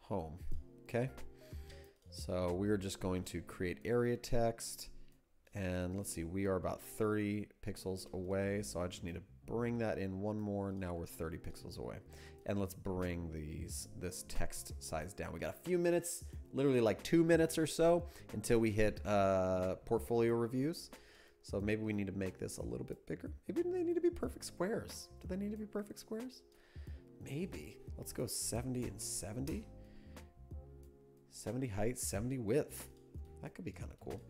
home. Okay? So we are just going to create area text and let's see, we are about 30 pixels away. So I just need to bring that in one more. Now we're 30 pixels away. And let's bring these this text size down. We got a few minutes, literally like two minutes or so until we hit uh, portfolio reviews. So maybe we need to make this a little bit bigger. Maybe they need to be perfect squares. Do they need to be perfect squares? Maybe. Let's go 70 and 70. 70 height, 70 width. That could be kind of cool.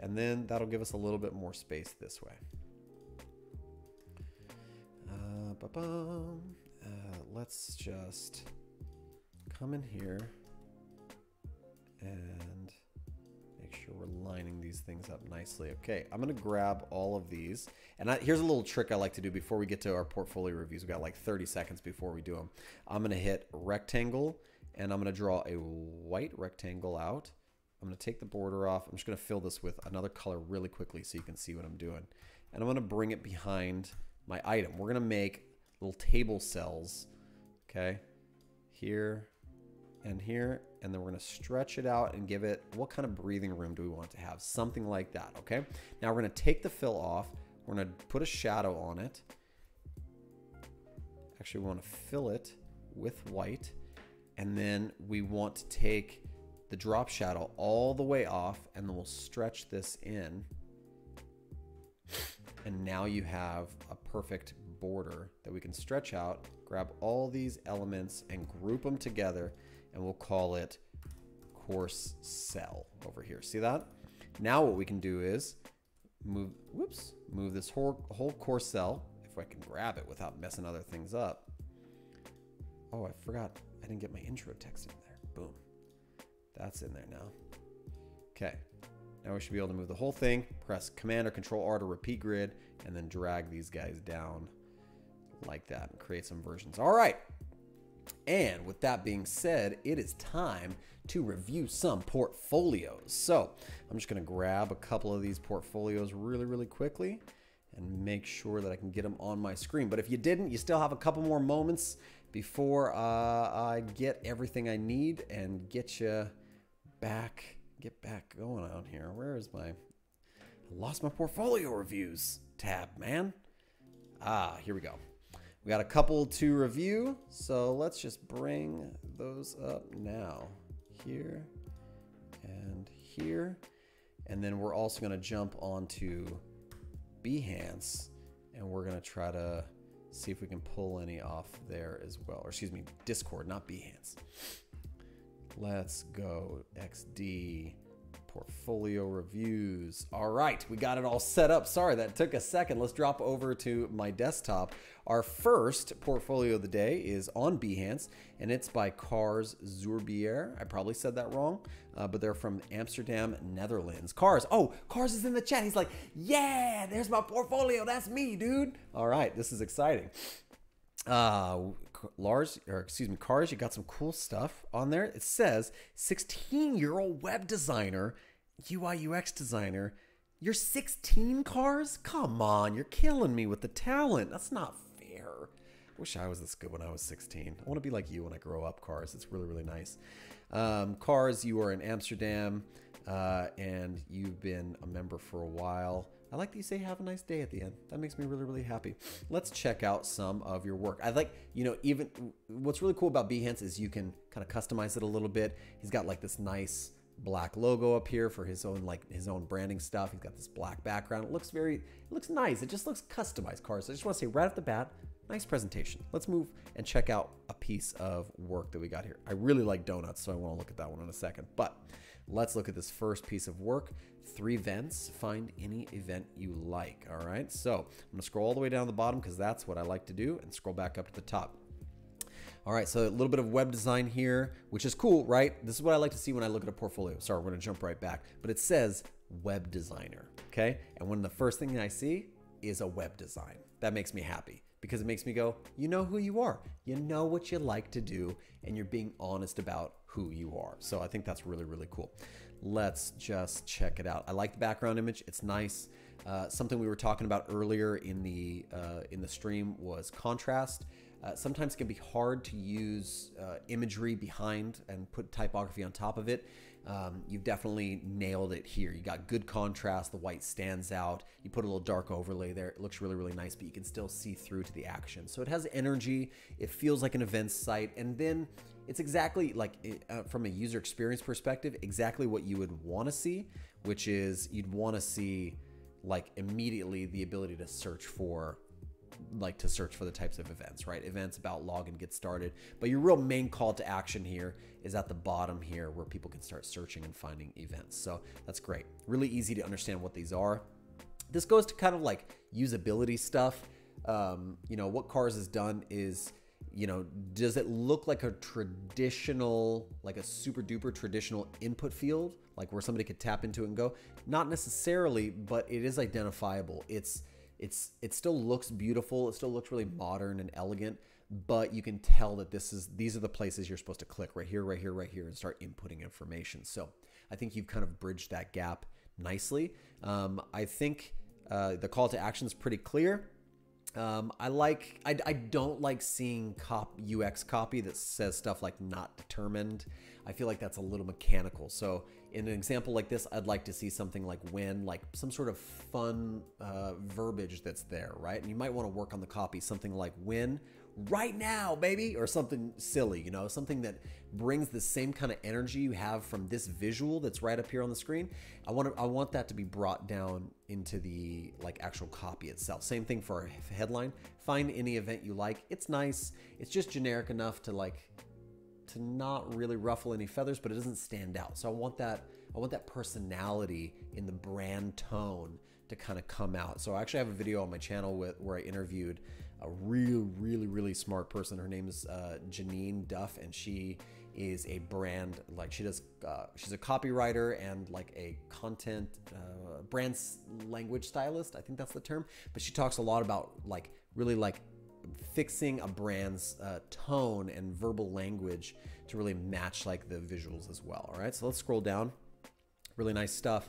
And then that'll give us a little bit more space this way. Uh, uh, let's just come in here and make sure we're lining these these things up nicely. Okay, I'm gonna grab all of these. And I, here's a little trick I like to do before we get to our portfolio reviews. We've got like 30 seconds before we do them. I'm gonna hit rectangle and I'm gonna draw a white rectangle out. I'm gonna take the border off. I'm just gonna fill this with another color really quickly so you can see what I'm doing. And I'm gonna bring it behind my item. We're gonna make little table cells, okay? Here and here, and then we're gonna stretch it out and give it, what kind of breathing room do we want to have? Something like that, okay? Now we're gonna take the fill off, we're gonna put a shadow on it. Actually, we wanna fill it with white, and then we want to take the drop shadow all the way off, and then we'll stretch this in. And now you have a perfect border that we can stretch out, grab all these elements and group them together and we'll call it course cell over here. See that? Now what we can do is move, whoops, move this whole, whole course cell, if I can grab it without messing other things up. Oh, I forgot, I didn't get my intro text in there. Boom. That's in there now. Okay, now we should be able to move the whole thing, press Command or Control R to repeat grid, and then drag these guys down like that and create some versions. All right, and with that being said, it is time to review some portfolios. So I'm just going to grab a couple of these portfolios really, really quickly and make sure that I can get them on my screen. But if you didn't, you still have a couple more moments before uh, I get everything I need and get you back, get back going on here. Where is my, I lost my portfolio reviews tab, man. Ah, here we go. We got a couple to review, so let's just bring those up now. Here and here. And then we're also gonna jump onto Behance and we're gonna try to see if we can pull any off there as well. Or excuse me, Discord, not Behance. Let's go XD portfolio reviews. All right, we got it all set up. Sorry, that took a second. Let's drop over to my desktop. Our first portfolio of the day is on Behance, and it's by Cars Zurbier. I probably said that wrong, uh, but they're from Amsterdam, Netherlands. Cars. Oh, Cars is in the chat. He's like, yeah, there's my portfolio. That's me, dude. All right, this is exciting. Uh, Lars, or excuse me, Cars, you got some cool stuff on there. It says 16 year old web designer, UI UX designer. You're 16 cars? Come on, you're killing me with the talent. That's not fair. I wish I was this good when I was 16. I want to be like you when I grow up, Cars. It's really, really nice. Um, Cars, you are in Amsterdam uh, and you've been a member for a while. I like that you say have a nice day at the end. That makes me really, really happy. Let's check out some of your work. I like, you know, even what's really cool about Behance is you can kind of customize it a little bit. He's got like this nice black logo up here for his own like his own branding stuff. He's got this black background. It looks very, it looks nice. It just looks customized cars. I just want to say right off the bat, nice presentation. Let's move and check out a piece of work that we got here. I really like donuts, so I want to look at that one in a second. But let's look at this first piece of work three vents. Find any event you like. All right. So I'm to scroll all the way down to the bottom because that's what I like to do and scroll back up to the top. All right, so a little bit of web design here, which is cool, right? This is what I like to see when I look at a portfolio. Sorry, we're gonna jump right back, but it says web designer, okay? And when the first thing I see is a web design, that makes me happy because it makes me go, you know who you are, you know what you like to do, and you're being honest about who you are. So I think that's really, really cool. Let's just check it out. I like the background image. It's nice. Uh, something we were talking about earlier in the uh, in the stream was contrast. Uh, sometimes it can be hard to use uh, imagery behind and put typography on top of it. Um, you've definitely nailed it here. You got good contrast. The white stands out. You put a little dark overlay there. It looks really, really nice, but you can still see through to the action. So it has energy. It feels like an event site. And then it's exactly like uh, from a user experience perspective, exactly what you would want to see, which is you'd want to see like immediately the ability to search for like to search for the types of events, right? Events about log and get started. But your real main call to action here is at the bottom here where people can start searching and finding events. So that's great. Really easy to understand what these are. This goes to kind of like usability stuff. Um, you know, what Cars has done is you know, does it look like a traditional, like a super duper traditional input field, like where somebody could tap into it and go? Not necessarily, but it is identifiable. It's it's it still looks beautiful. It still looks really modern and elegant, but you can tell that this is these are the places you're supposed to click right here, right here, right here, and start inputting information. So I think you've kind of bridged that gap nicely. Um, I think uh, the call to action is pretty clear. Um, I like I, I don't like seeing cop UX copy that says stuff like not determined. I feel like that's a little mechanical. So in an example like this, I'd like to see something like when, like some sort of fun uh, verbiage that's there, right? And you might want to work on the copy, something like when right now, baby, or something silly, you know, something that brings the same kind of energy you have from this visual that's right up here on the screen. I want to, I want that to be brought down into the like actual copy itself. Same thing for a headline. Find any event you like. It's nice. It's just generic enough to like to not really ruffle any feathers, but it doesn't stand out. So I want that I want that personality in the brand tone to kind of come out. So I actually have a video on my channel with where I interviewed a really, really, really smart person. Her name is uh, Janine Duff, and she is a brand like she does. Uh, she's a copywriter and like a content uh, brand language stylist. I think that's the term. But she talks a lot about like really like fixing a brand's uh, tone and verbal language to really match like the visuals as well. All right, so let's scroll down. Really nice stuff.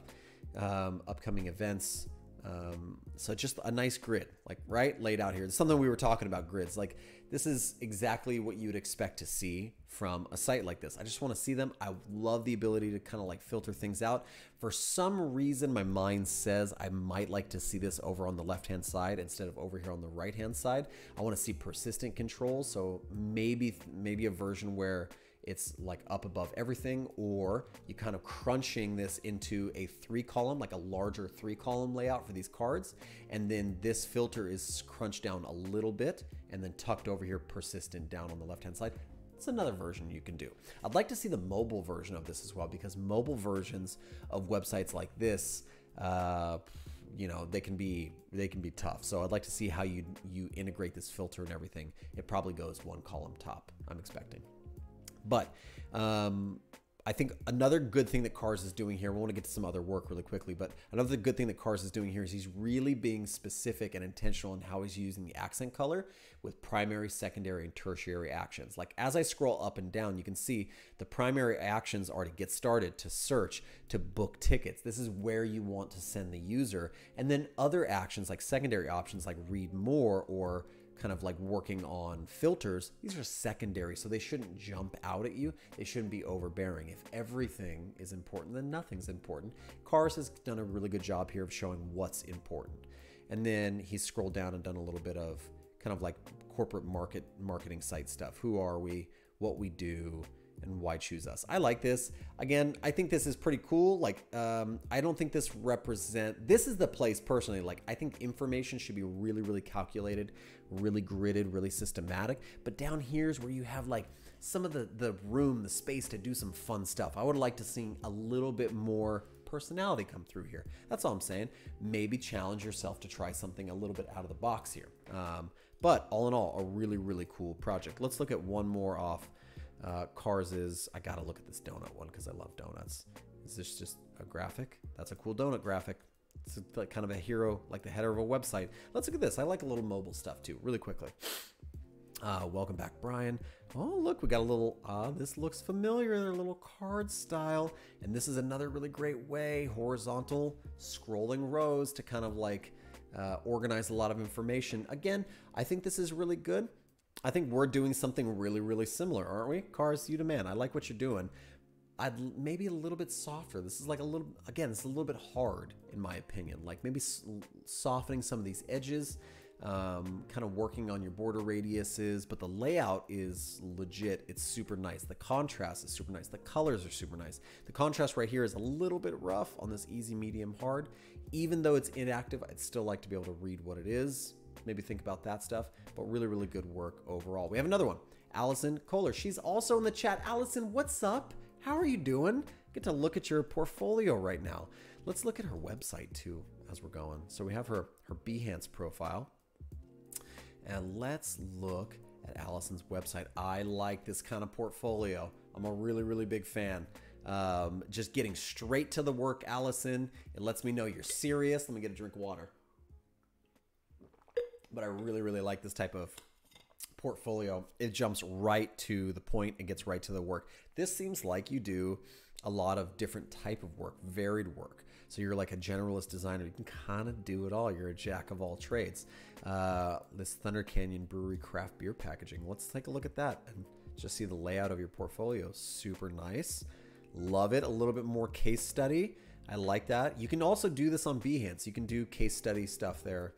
Um, upcoming events. Um, so just a nice grid, like right laid out here. It's something we were talking about grids. Like this is exactly what you'd expect to see from a site like this. I just want to see them. I love the ability to kind of like filter things out. For some reason, my mind says I might like to see this over on the left-hand side instead of over here on the right-hand side. I want to see persistent control. So maybe, maybe a version where it's like up above everything, or you kind of crunching this into a three column, like a larger three column layout for these cards. And then this filter is crunched down a little bit and then tucked over here, persistent down on the left hand side. It's another version you can do. I'd like to see the mobile version of this as well because mobile versions of websites like this, uh, you know, they can be they can be tough. So I'd like to see how you you integrate this filter and everything. It probably goes one column top. I'm expecting. But um, I think another good thing that Cars is doing here, we want to get to some other work really quickly, but another good thing that Cars is doing here is he's really being specific and intentional in how he's using the accent color with primary, secondary, and tertiary actions. Like as I scroll up and down, you can see the primary actions are to get started, to search, to book tickets. This is where you want to send the user. And then other actions like secondary options like read more or kind of like working on filters, these are secondary, so they shouldn't jump out at you. They shouldn't be overbearing. If everything is important, then nothing's important. Cars has done a really good job here of showing what's important. And then he's scrolled down and done a little bit of kind of like corporate market marketing site stuff. Who are we? What we do? And why choose us. I like this. Again, I think this is pretty cool. Like, um, I don't think this represent. This is the place personally. Like, I think information should be really, really calculated, really gridded, really systematic. But down here's where you have like some of the the room, the space to do some fun stuff. I would like to see a little bit more personality come through here. That's all I'm saying. Maybe challenge yourself to try something a little bit out of the box here. Um, but all in all, a really, really cool project. Let's look at one more off uh, Cars is, I gotta look at this donut one because I love donuts. Is this just a graphic? That's a cool donut graphic. It's like kind of a hero, like the header of a website. Let's look at this. I like a little mobile stuff too, really quickly. Uh, welcome back, Brian. Oh, look, we got a little, uh, this looks familiar, a little card style. And this is another really great way, horizontal scrolling rows to kind of like uh, organize a lot of information. Again, I think this is really good. I think we're doing something really, really similar, aren't we? Cars, you demand. I like what you're doing. I'd maybe a little bit softer. This is like a little, again, it's a little bit hard in my opinion. Like maybe softening some of these edges, um, kind of working on your border radiuses, but the layout is legit. It's super nice. The contrast is super nice. The colors are super nice. The contrast right here is a little bit rough on this easy, medium, hard. Even though it's inactive, I'd still like to be able to read what it is maybe think about that stuff. But really, really good work overall. We have another one, Allison Kohler. She's also in the chat. Allison, what's up? How are you doing? Get to look at your portfolio right now. Let's look at her website too as we're going. So we have her her Behance profile. And let's look at Allison's website. I like this kind of portfolio. I'm a really, really big fan. Um, just getting straight to the work, Allison. It lets me know you're serious. Let me get a drink of water. But I really, really like this type of portfolio. It jumps right to the point and gets right to the work. This seems like you do a lot of different type of work, varied work. So you're like a generalist designer. You can kind of do it all. You're a jack of all trades. Uh, this Thunder Canyon Brewery craft beer packaging. Let's take a look at that and just see the layout of your portfolio. Super nice. Love it. A little bit more case study. I like that. You can also do this on Behance. You can do case study stuff there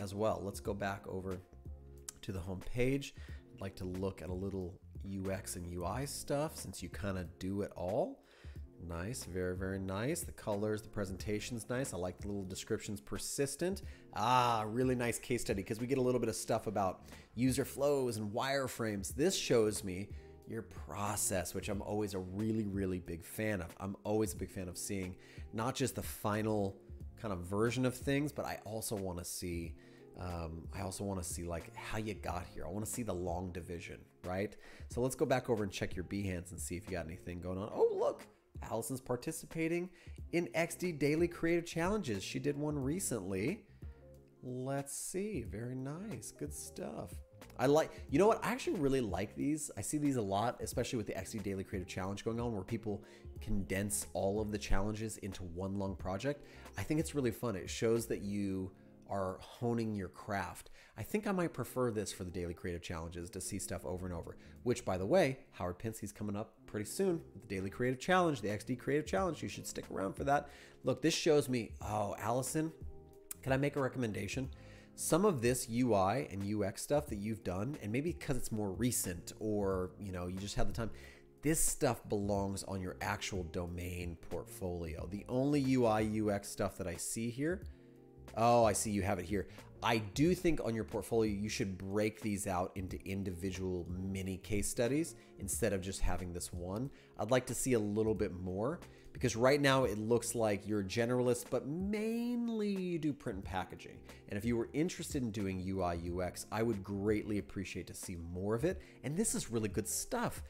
as well. Let's go back over to the home page. I'd like to look at a little UX and UI stuff since you kind of do it all. Nice, very, very nice. The colors, the presentation's nice. I like the little descriptions persistent. Ah, really nice case study because we get a little bit of stuff about user flows and wireframes. This shows me your process, which I'm always a really, really big fan of. I'm always a big fan of seeing not just the final kind of version of things, but I also want to see. Um, I also want to see like how you got here. I want to see the long division, right? So let's go back over and check your Behance and see if you got anything going on. Oh, look, Allison's participating in XD Daily Creative Challenges. She did one recently. Let's see. Very nice. Good stuff. I like, you know what? I actually really like these. I see these a lot, especially with the XD Daily Creative Challenge going on, where people condense all of the challenges into one long project. I think it's really fun. It shows that you are honing your craft. I think I might prefer this for the daily creative challenges to see stuff over and over. Which, by the way, Howard Pinsky's coming up pretty soon with the daily creative challenge, the XD creative challenge. You should stick around for that. Look, this shows me, oh, Allison, can I make a recommendation? Some of this UI and UX stuff that you've done, and maybe because it's more recent or you know you just have the time, this stuff belongs on your actual domain portfolio. The only UI UX stuff that I see here Oh, I see you have it here. I do think on your portfolio, you should break these out into individual mini case studies instead of just having this one. I'd like to see a little bit more because right now it looks like you're a generalist, but mainly you do print and packaging. And if you were interested in doing UI, UX, I would greatly appreciate to see more of it. And this is really good stuff.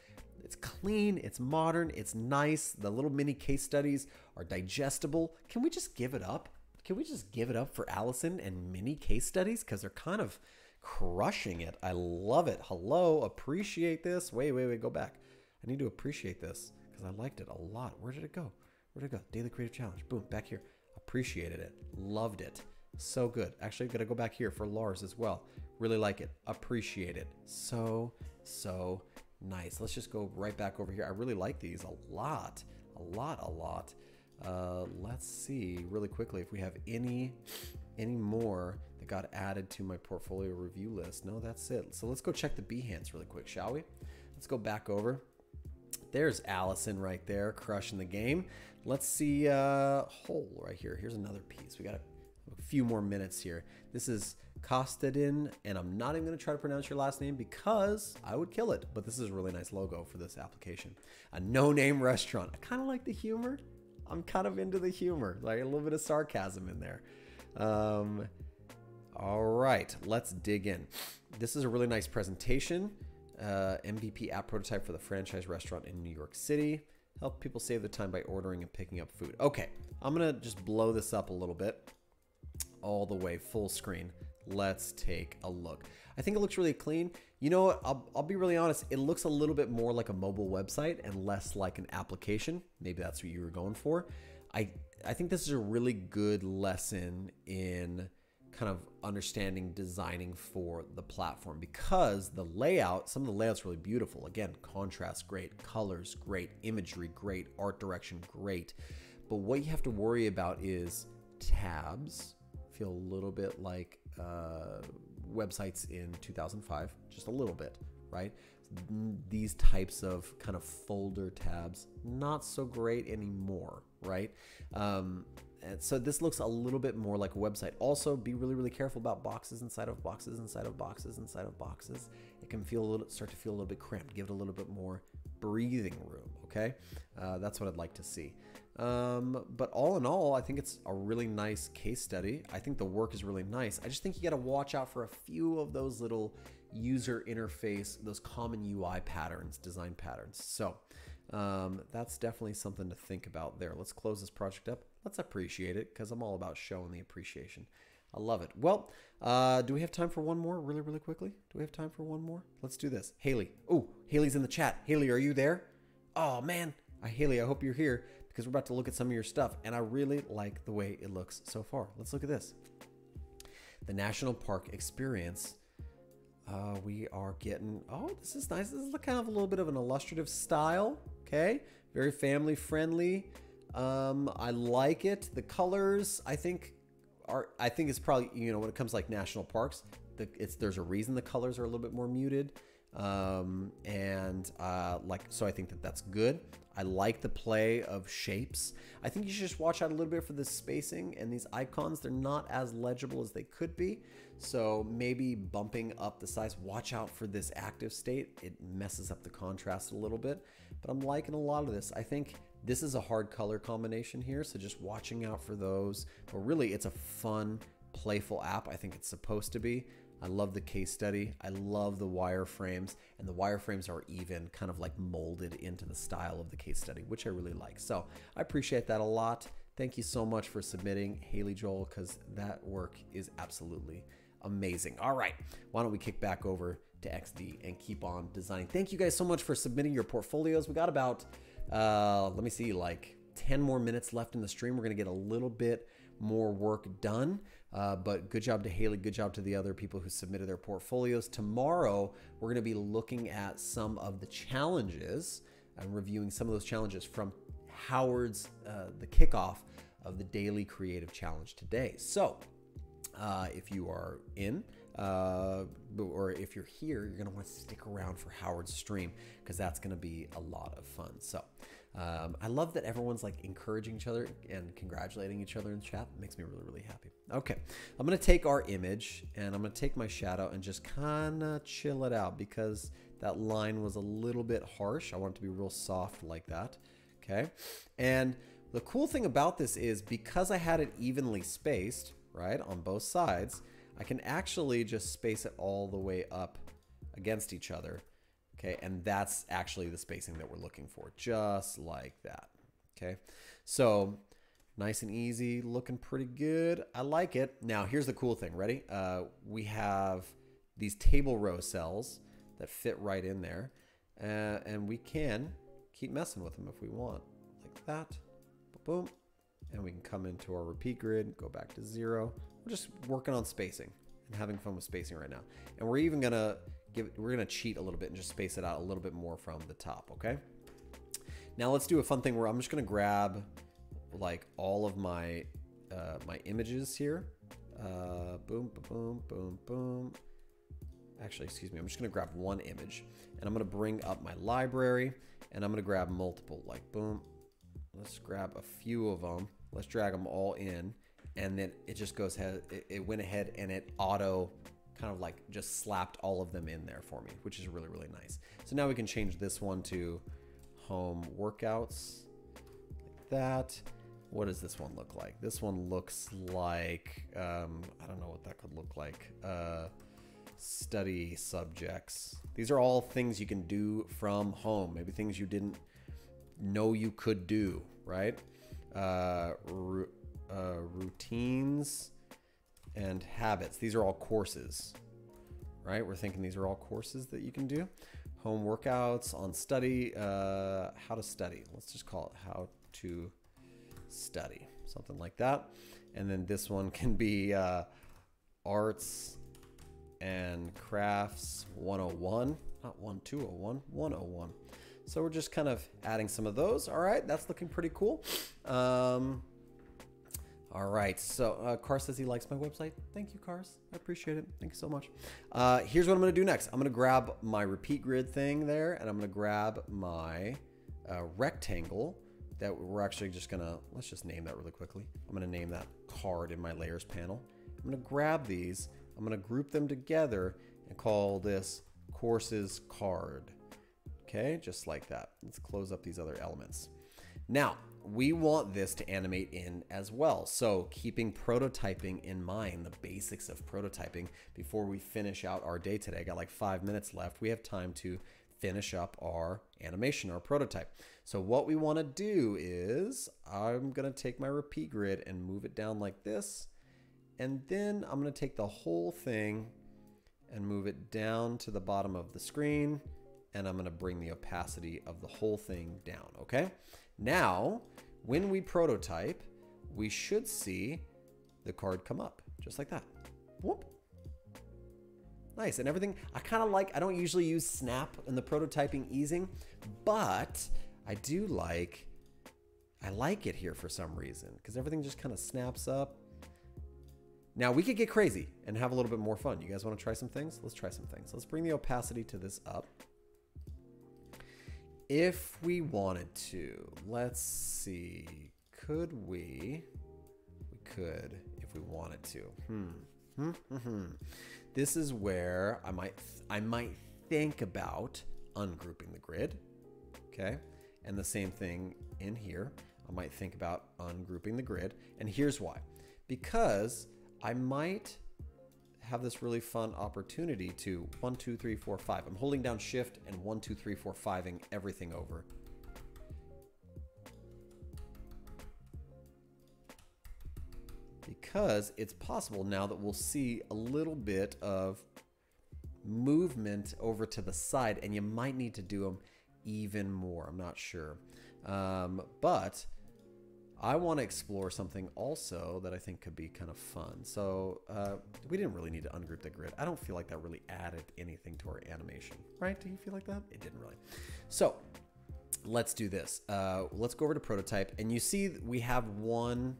It's clean, it's modern, it's nice. The little mini case studies are digestible. Can we just give it up? Can we just give it up for Allison and mini case studies? Because they're kind of crushing it. I love it. Hello, appreciate this. Wait, wait, wait, go back. I need to appreciate this because I liked it a lot. Where did it go? Where did it go? Daily Creative Challenge. Boom, back here. Appreciated it. Loved it. So good. Actually, I'm going to go back here for Lars as well. Really like it. Appreciate it. So, so nice. Let's just go right back over here. I really like these a lot. A lot, a lot. Uh, let's see really quickly if we have any any more that got added to my portfolio review list. No, that's it. So let's go check the Behance really quick, shall we? Let's go back over. There's Allison right there, crushing the game. Let's see uh hole right here. Here's another piece. We got a, a few more minutes here. This is Kostadin, and I'm not even going to try to pronounce your last name because I would kill it. But this is a really nice logo for this application. A no-name restaurant. I kind of like the humor. I'm kind of into the humor, like a little bit of sarcasm in there. Um, all right, let's dig in. This is a really nice presentation. Uh, MVP app prototype for the franchise restaurant in New York City. Help people save their time by ordering and picking up food. Okay, I'm gonna just blow this up a little bit, all the way full screen. Let's take a look. I think it looks really clean. You know? I'll, I'll be really honest. It looks a little bit more like a mobile website and less like an application. Maybe that's what you were going for. I, I think this is a really good lesson in kind of understanding designing for the platform because the layout, some of the layouts really beautiful. Again, contrast great, colors great, imagery great, art direction great. But what you have to worry about is tabs feel a little bit like uh, websites in 2005, just a little bit, right? These types of kind of folder tabs, not so great anymore, right? Um, and so this looks a little bit more like a website. Also, be really, really careful about boxes inside of boxes inside of boxes inside of boxes. It can feel a little, start to feel a little bit cramped. Give it a little bit more breathing room. Okay, uh, that's what I'd like to see. Um, but all in all, I think it's a really nice case study. I think the work is really nice. I just think you got to watch out for a few of those little user interface, those common UI patterns, design patterns. So um, that's definitely something to think about there. Let's close this project up. Let's appreciate it because I'm all about showing the appreciation. I love it. Well, uh, do we have time for one more really, really quickly? Do we have time for one more? Let's do this. Haley. Oh, Haley's in the chat. Haley, are you there? Oh, man. Haley, I hope you're here because we're about to look at some of your stuff. And I really like the way it looks so far. Let's look at this. The National Park Experience. Uh, we are getting, oh, this is nice. This is kind of a little bit of an illustrative style. Okay. Very family friendly. Um, I like it. The colors, I think, are I think it's probably you know when it comes like national parks, the, it's there's a reason the colors are a little bit more muted, um, and uh, like so I think that that's good. I like the play of shapes. I think you should just watch out a little bit for the spacing and these icons. They're not as legible as they could be. So maybe bumping up the size. Watch out for this active state. It messes up the contrast a little bit. But I'm liking a lot of this. I think this is a hard color combination here, so just watching out for those. But really, it's a fun, playful app. I think it's supposed to be. I love the case study. I love the wireframes, and the wireframes are even kind of like molded into the style of the case study, which I really like. So I appreciate that a lot. Thank you so much for submitting, Haley Joel, because that work is absolutely amazing. All right, why don't we kick back over to XD and keep on designing? Thank you guys so much for submitting your portfolios. We got about uh, let me see, like 10 more minutes left in the stream. We're going to get a little bit more work done. Uh, but good job to Haley. Good job to the other people who submitted their portfolios. Tomorrow, we're going to be looking at some of the challenges and reviewing some of those challenges from Howard's, uh, the kickoff of the Daily Creative Challenge today. So, uh, if you are in, uh, or if you're here, you're going to want to stick around for Howard's stream because that's going to be a lot of fun. So um, I love that everyone's like encouraging each other and congratulating each other in chat. It makes me really, really happy. Okay, I'm to take our image and I'm to take my shadow and just kind of chill it out because that line was a little bit harsh. I want it to be real soft like that. Okay, and the cool thing about this is because I had it evenly spaced, right, on both sides, I can actually just space it all the way up against each other. Okay, and that's actually the spacing that we're looking for, just like that. Okay, so nice and easy, looking pretty good. I like it. Now, here's the cool thing. Ready? Uh, we have these table row cells that fit right in there, uh, and we can keep messing with them if we want, like that. Boom, and we can come into our repeat grid, go back to zero, we're just working on spacing and having fun with spacing right now. And we're even gonna give we're gonna cheat a little bit and just space it out a little bit more from the top, okay? Now let's do a fun thing where I'm just gonna grab like all of my uh, my images here. Uh, boom, boom, boom, boom. Actually, excuse me. I'm just gonna grab one image and I'm gonna bring up my library and I'm gonna grab multiple. Like boom. Let's grab a few of them. Let's drag them all in and then it just goes ahead it, it went ahead and it auto kind of like just slapped all of them in there for me which is really really nice. So now we can change this one to home workouts like that. What does this one look like? This one looks like um, i don't know what that could look like. Uh, study subjects. These are all things you can do from home. Maybe things you didn't know you could do right? Uh, uh, routines and habits. These are all courses, right? We're thinking these are all courses that you can do. Home workouts on study, uh, how to study. Let's just call it how to study, something like that. And then this one can be uh, arts and crafts 101, not 1201, 101. So we're just kind of adding some of those. All right, that's looking pretty cool. Um, all right, so uh, Car says he likes my website. Thank you, Cars. I appreciate it. Thank you so much. Uh, here's what I'm going to do next. I'm going to grab my repeat grid thing there, and I'm going to grab my uh, rectangle that we're actually just going to, let's just name that really quickly. I'm going to name that card in my layers panel. I'm going to grab these, I'm going to group them together and call this courses card. Okay, just like that. Let's close up these other elements. Now, we want this to animate in as well. So keeping prototyping in mind, the basics of prototyping before we finish out our day today. I got like five minutes left. We have time to finish up our animation, our prototype. So what we want to do is I'm going to take my repeat grid and move it down like this. And then I'm going to take the whole thing and move it down to the bottom of the screen. And I'm going to bring the opacity of the whole thing down. Okay. Now, when we prototype, we should see the card come up just like that. Whoop. Nice. And everything, I kind of like, I don't usually use snap in the prototyping easing, but I do like, I like it here for some reason because everything just kind of snaps up. Now we could get crazy and have a little bit more fun. You guys want to try some things? Let's try some things. Let's bring the opacity to this up. If we wanted to, let's see, could we, we could if we wanted to. Hmm. Hmm, hmm, hmm. This is where I might I might think about ungrouping the grid. Okay. And the same thing in here. I might think about ungrouping the grid. And here's why. Because I might have this really fun opportunity to one, two, three, four, five. I'm holding down shift and one, two, three, four, fiving everything over. because it's possible now that we'll see a little bit of movement over to the side and you might need to do them even more. I'm not sure. Um, but I want to explore something also that I think could be kind of fun. So uh, we didn't really need to ungroup the grid. I don't feel like that really added anything to our animation, right? Do you feel like that? It didn't really. So let's do this. Uh, let's go over to prototype and you see we have one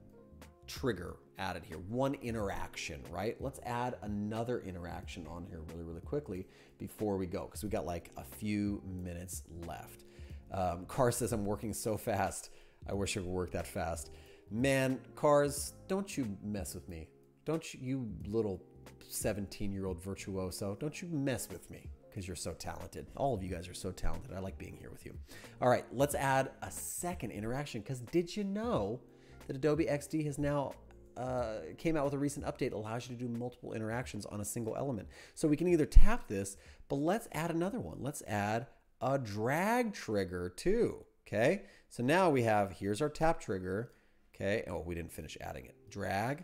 trigger added here, one interaction, right? Let's add another interaction on here really, really quickly before we go, because we got like a few minutes left. Um, Car says, I'm working so fast. I wish it would work that fast. Man, Cars, don't you mess with me. Don't you, you little 17 year old virtuoso, don't you mess with me because you're so talented. All of you guys are so talented. I like being here with you. All right, let's add a second interaction because did you know that Adobe XD has now uh, came out with a recent update allows you to do multiple interactions on a single element. So we can either tap this, but let's add another one. Let's add a drag trigger too. Okay. So now we have, here's our tap trigger. Okay. Oh, we didn't finish adding it. Drag.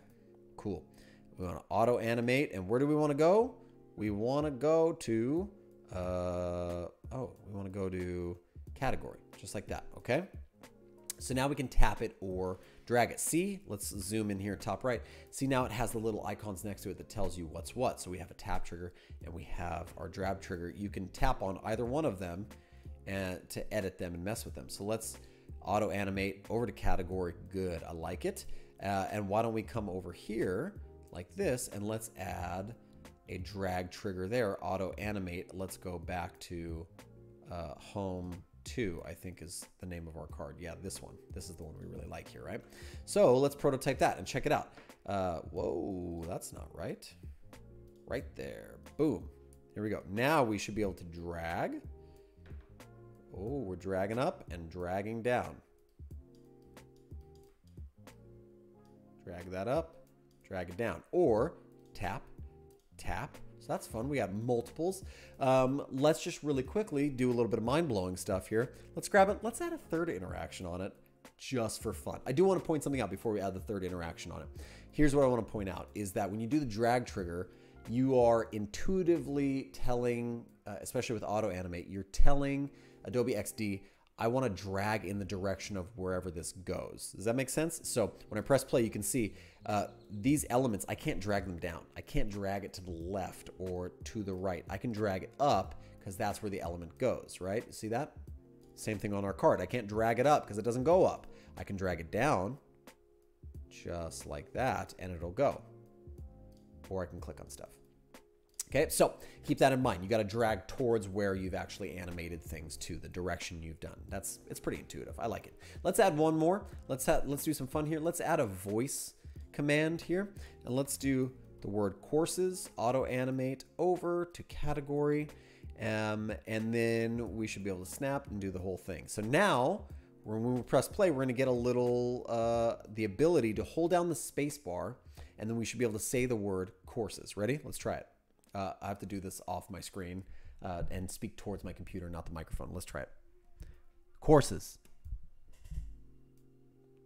Cool. We want to auto animate. And where do we want to go? We want to go to, uh, oh, we want to go to category, just like that. Okay. So now we can tap it or drag it. See, let's zoom in here top right. See now it has the little icons next to it that tells you what's what. So we have a tap trigger and we have our drag trigger. You can tap on either one of them and to edit them and mess with them. So let's auto animate over to category. Good, I like it. Uh, and why don't we come over here like this and let's add a drag trigger there, auto animate. Let's go back to uh, home 2, I think is the name of our card. Yeah, this one. This is the one we really like here, right? So let's prototype that and check it out. Uh, whoa, that's not right. Right there. Boom. Here we go. Now we should be able to drag. Oh, we're dragging up and dragging down. Drag that up, drag it down. Or tap, tap, so that's fun. We got multiples. Um, let's just really quickly do a little bit of mind-blowing stuff here. Let's grab it. Let's add a third interaction on it just for fun. I do want to point something out before we add the third interaction on it. Here's what I want to point out is that when you do the drag trigger, you are intuitively telling, uh, especially with auto animate, you're telling Adobe XD, I want to drag in the direction of wherever this goes. Does that make sense? So when I press play, you can see uh, these elements, I can't drag them down. I can't drag it to the left or to the right. I can drag it up because that's where the element goes, right? See that? Same thing on our card. I can't drag it up because it doesn't go up. I can drag it down just like that and it'll go. Or I can click on stuff. Okay, so keep that in mind. You got to drag towards where you've actually animated things to the direction you've done. That's it's pretty intuitive. I like it. Let's add one more. Let's let's do some fun here. Let's add a voice command here, and let's do the word courses. Auto animate over to category, um, and then we should be able to snap and do the whole thing. So now when we press play, we're going to get a little, uh, the ability to hold down the space bar, and then we should be able to say the word courses. Ready? Let's try it. Uh, I have to do this off my screen uh, and speak towards my computer, not the microphone. Let's try it. Courses.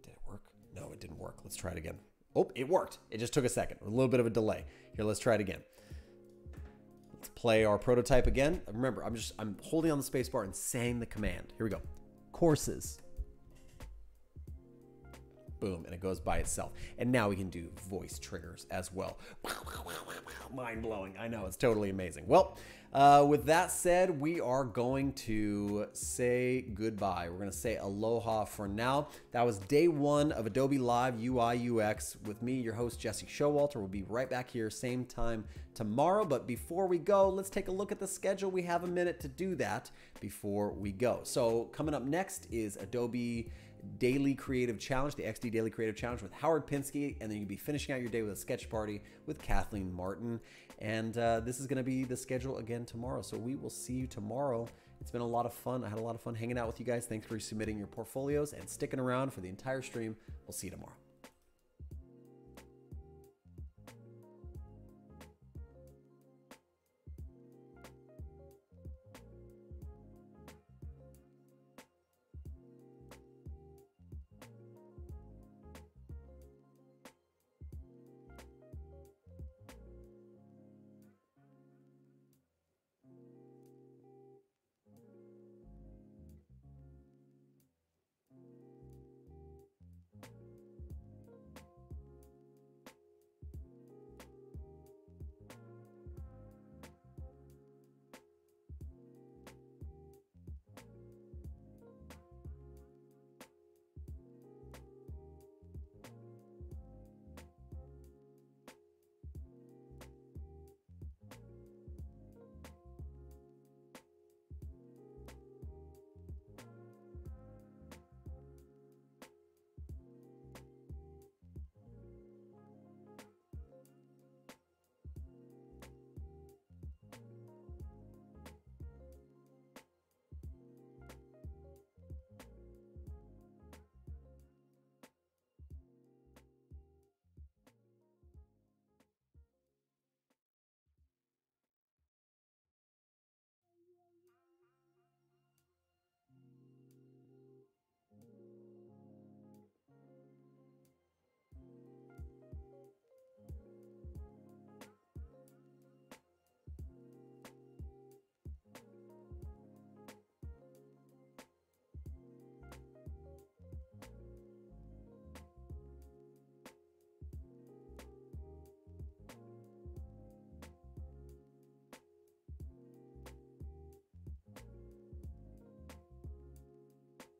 Did it work? No, it didn't work. Let's try it again. Oh, it worked. It just took a second. A little bit of a delay. Here, let's try it again. Let's play our prototype again. Remember, I'm just I'm holding on the spacebar and saying the command. Here we go. Courses. Boom, and it goes by itself. And now we can do voice triggers as well. Mind blowing. I know, it's totally amazing. Well, uh, with that said, we are going to say goodbye. We're going to say aloha for now. That was day one of Adobe Live UI UX with me, your host, Jesse Showalter. We'll be right back here, same time tomorrow. But before we go, let's take a look at the schedule. We have a minute to do that before we go. So, coming up next is Adobe Daily Creative Challenge, the XD Daily Creative Challenge with Howard Pinsky, and then you'll be finishing out your day with a sketch party with Kathleen Martin. And uh, this is going to be the schedule again tomorrow. So we will see you tomorrow. It's been a lot of fun. I had a lot of fun hanging out with you guys. Thanks for submitting your portfolios and sticking around for the entire stream. We'll see you tomorrow.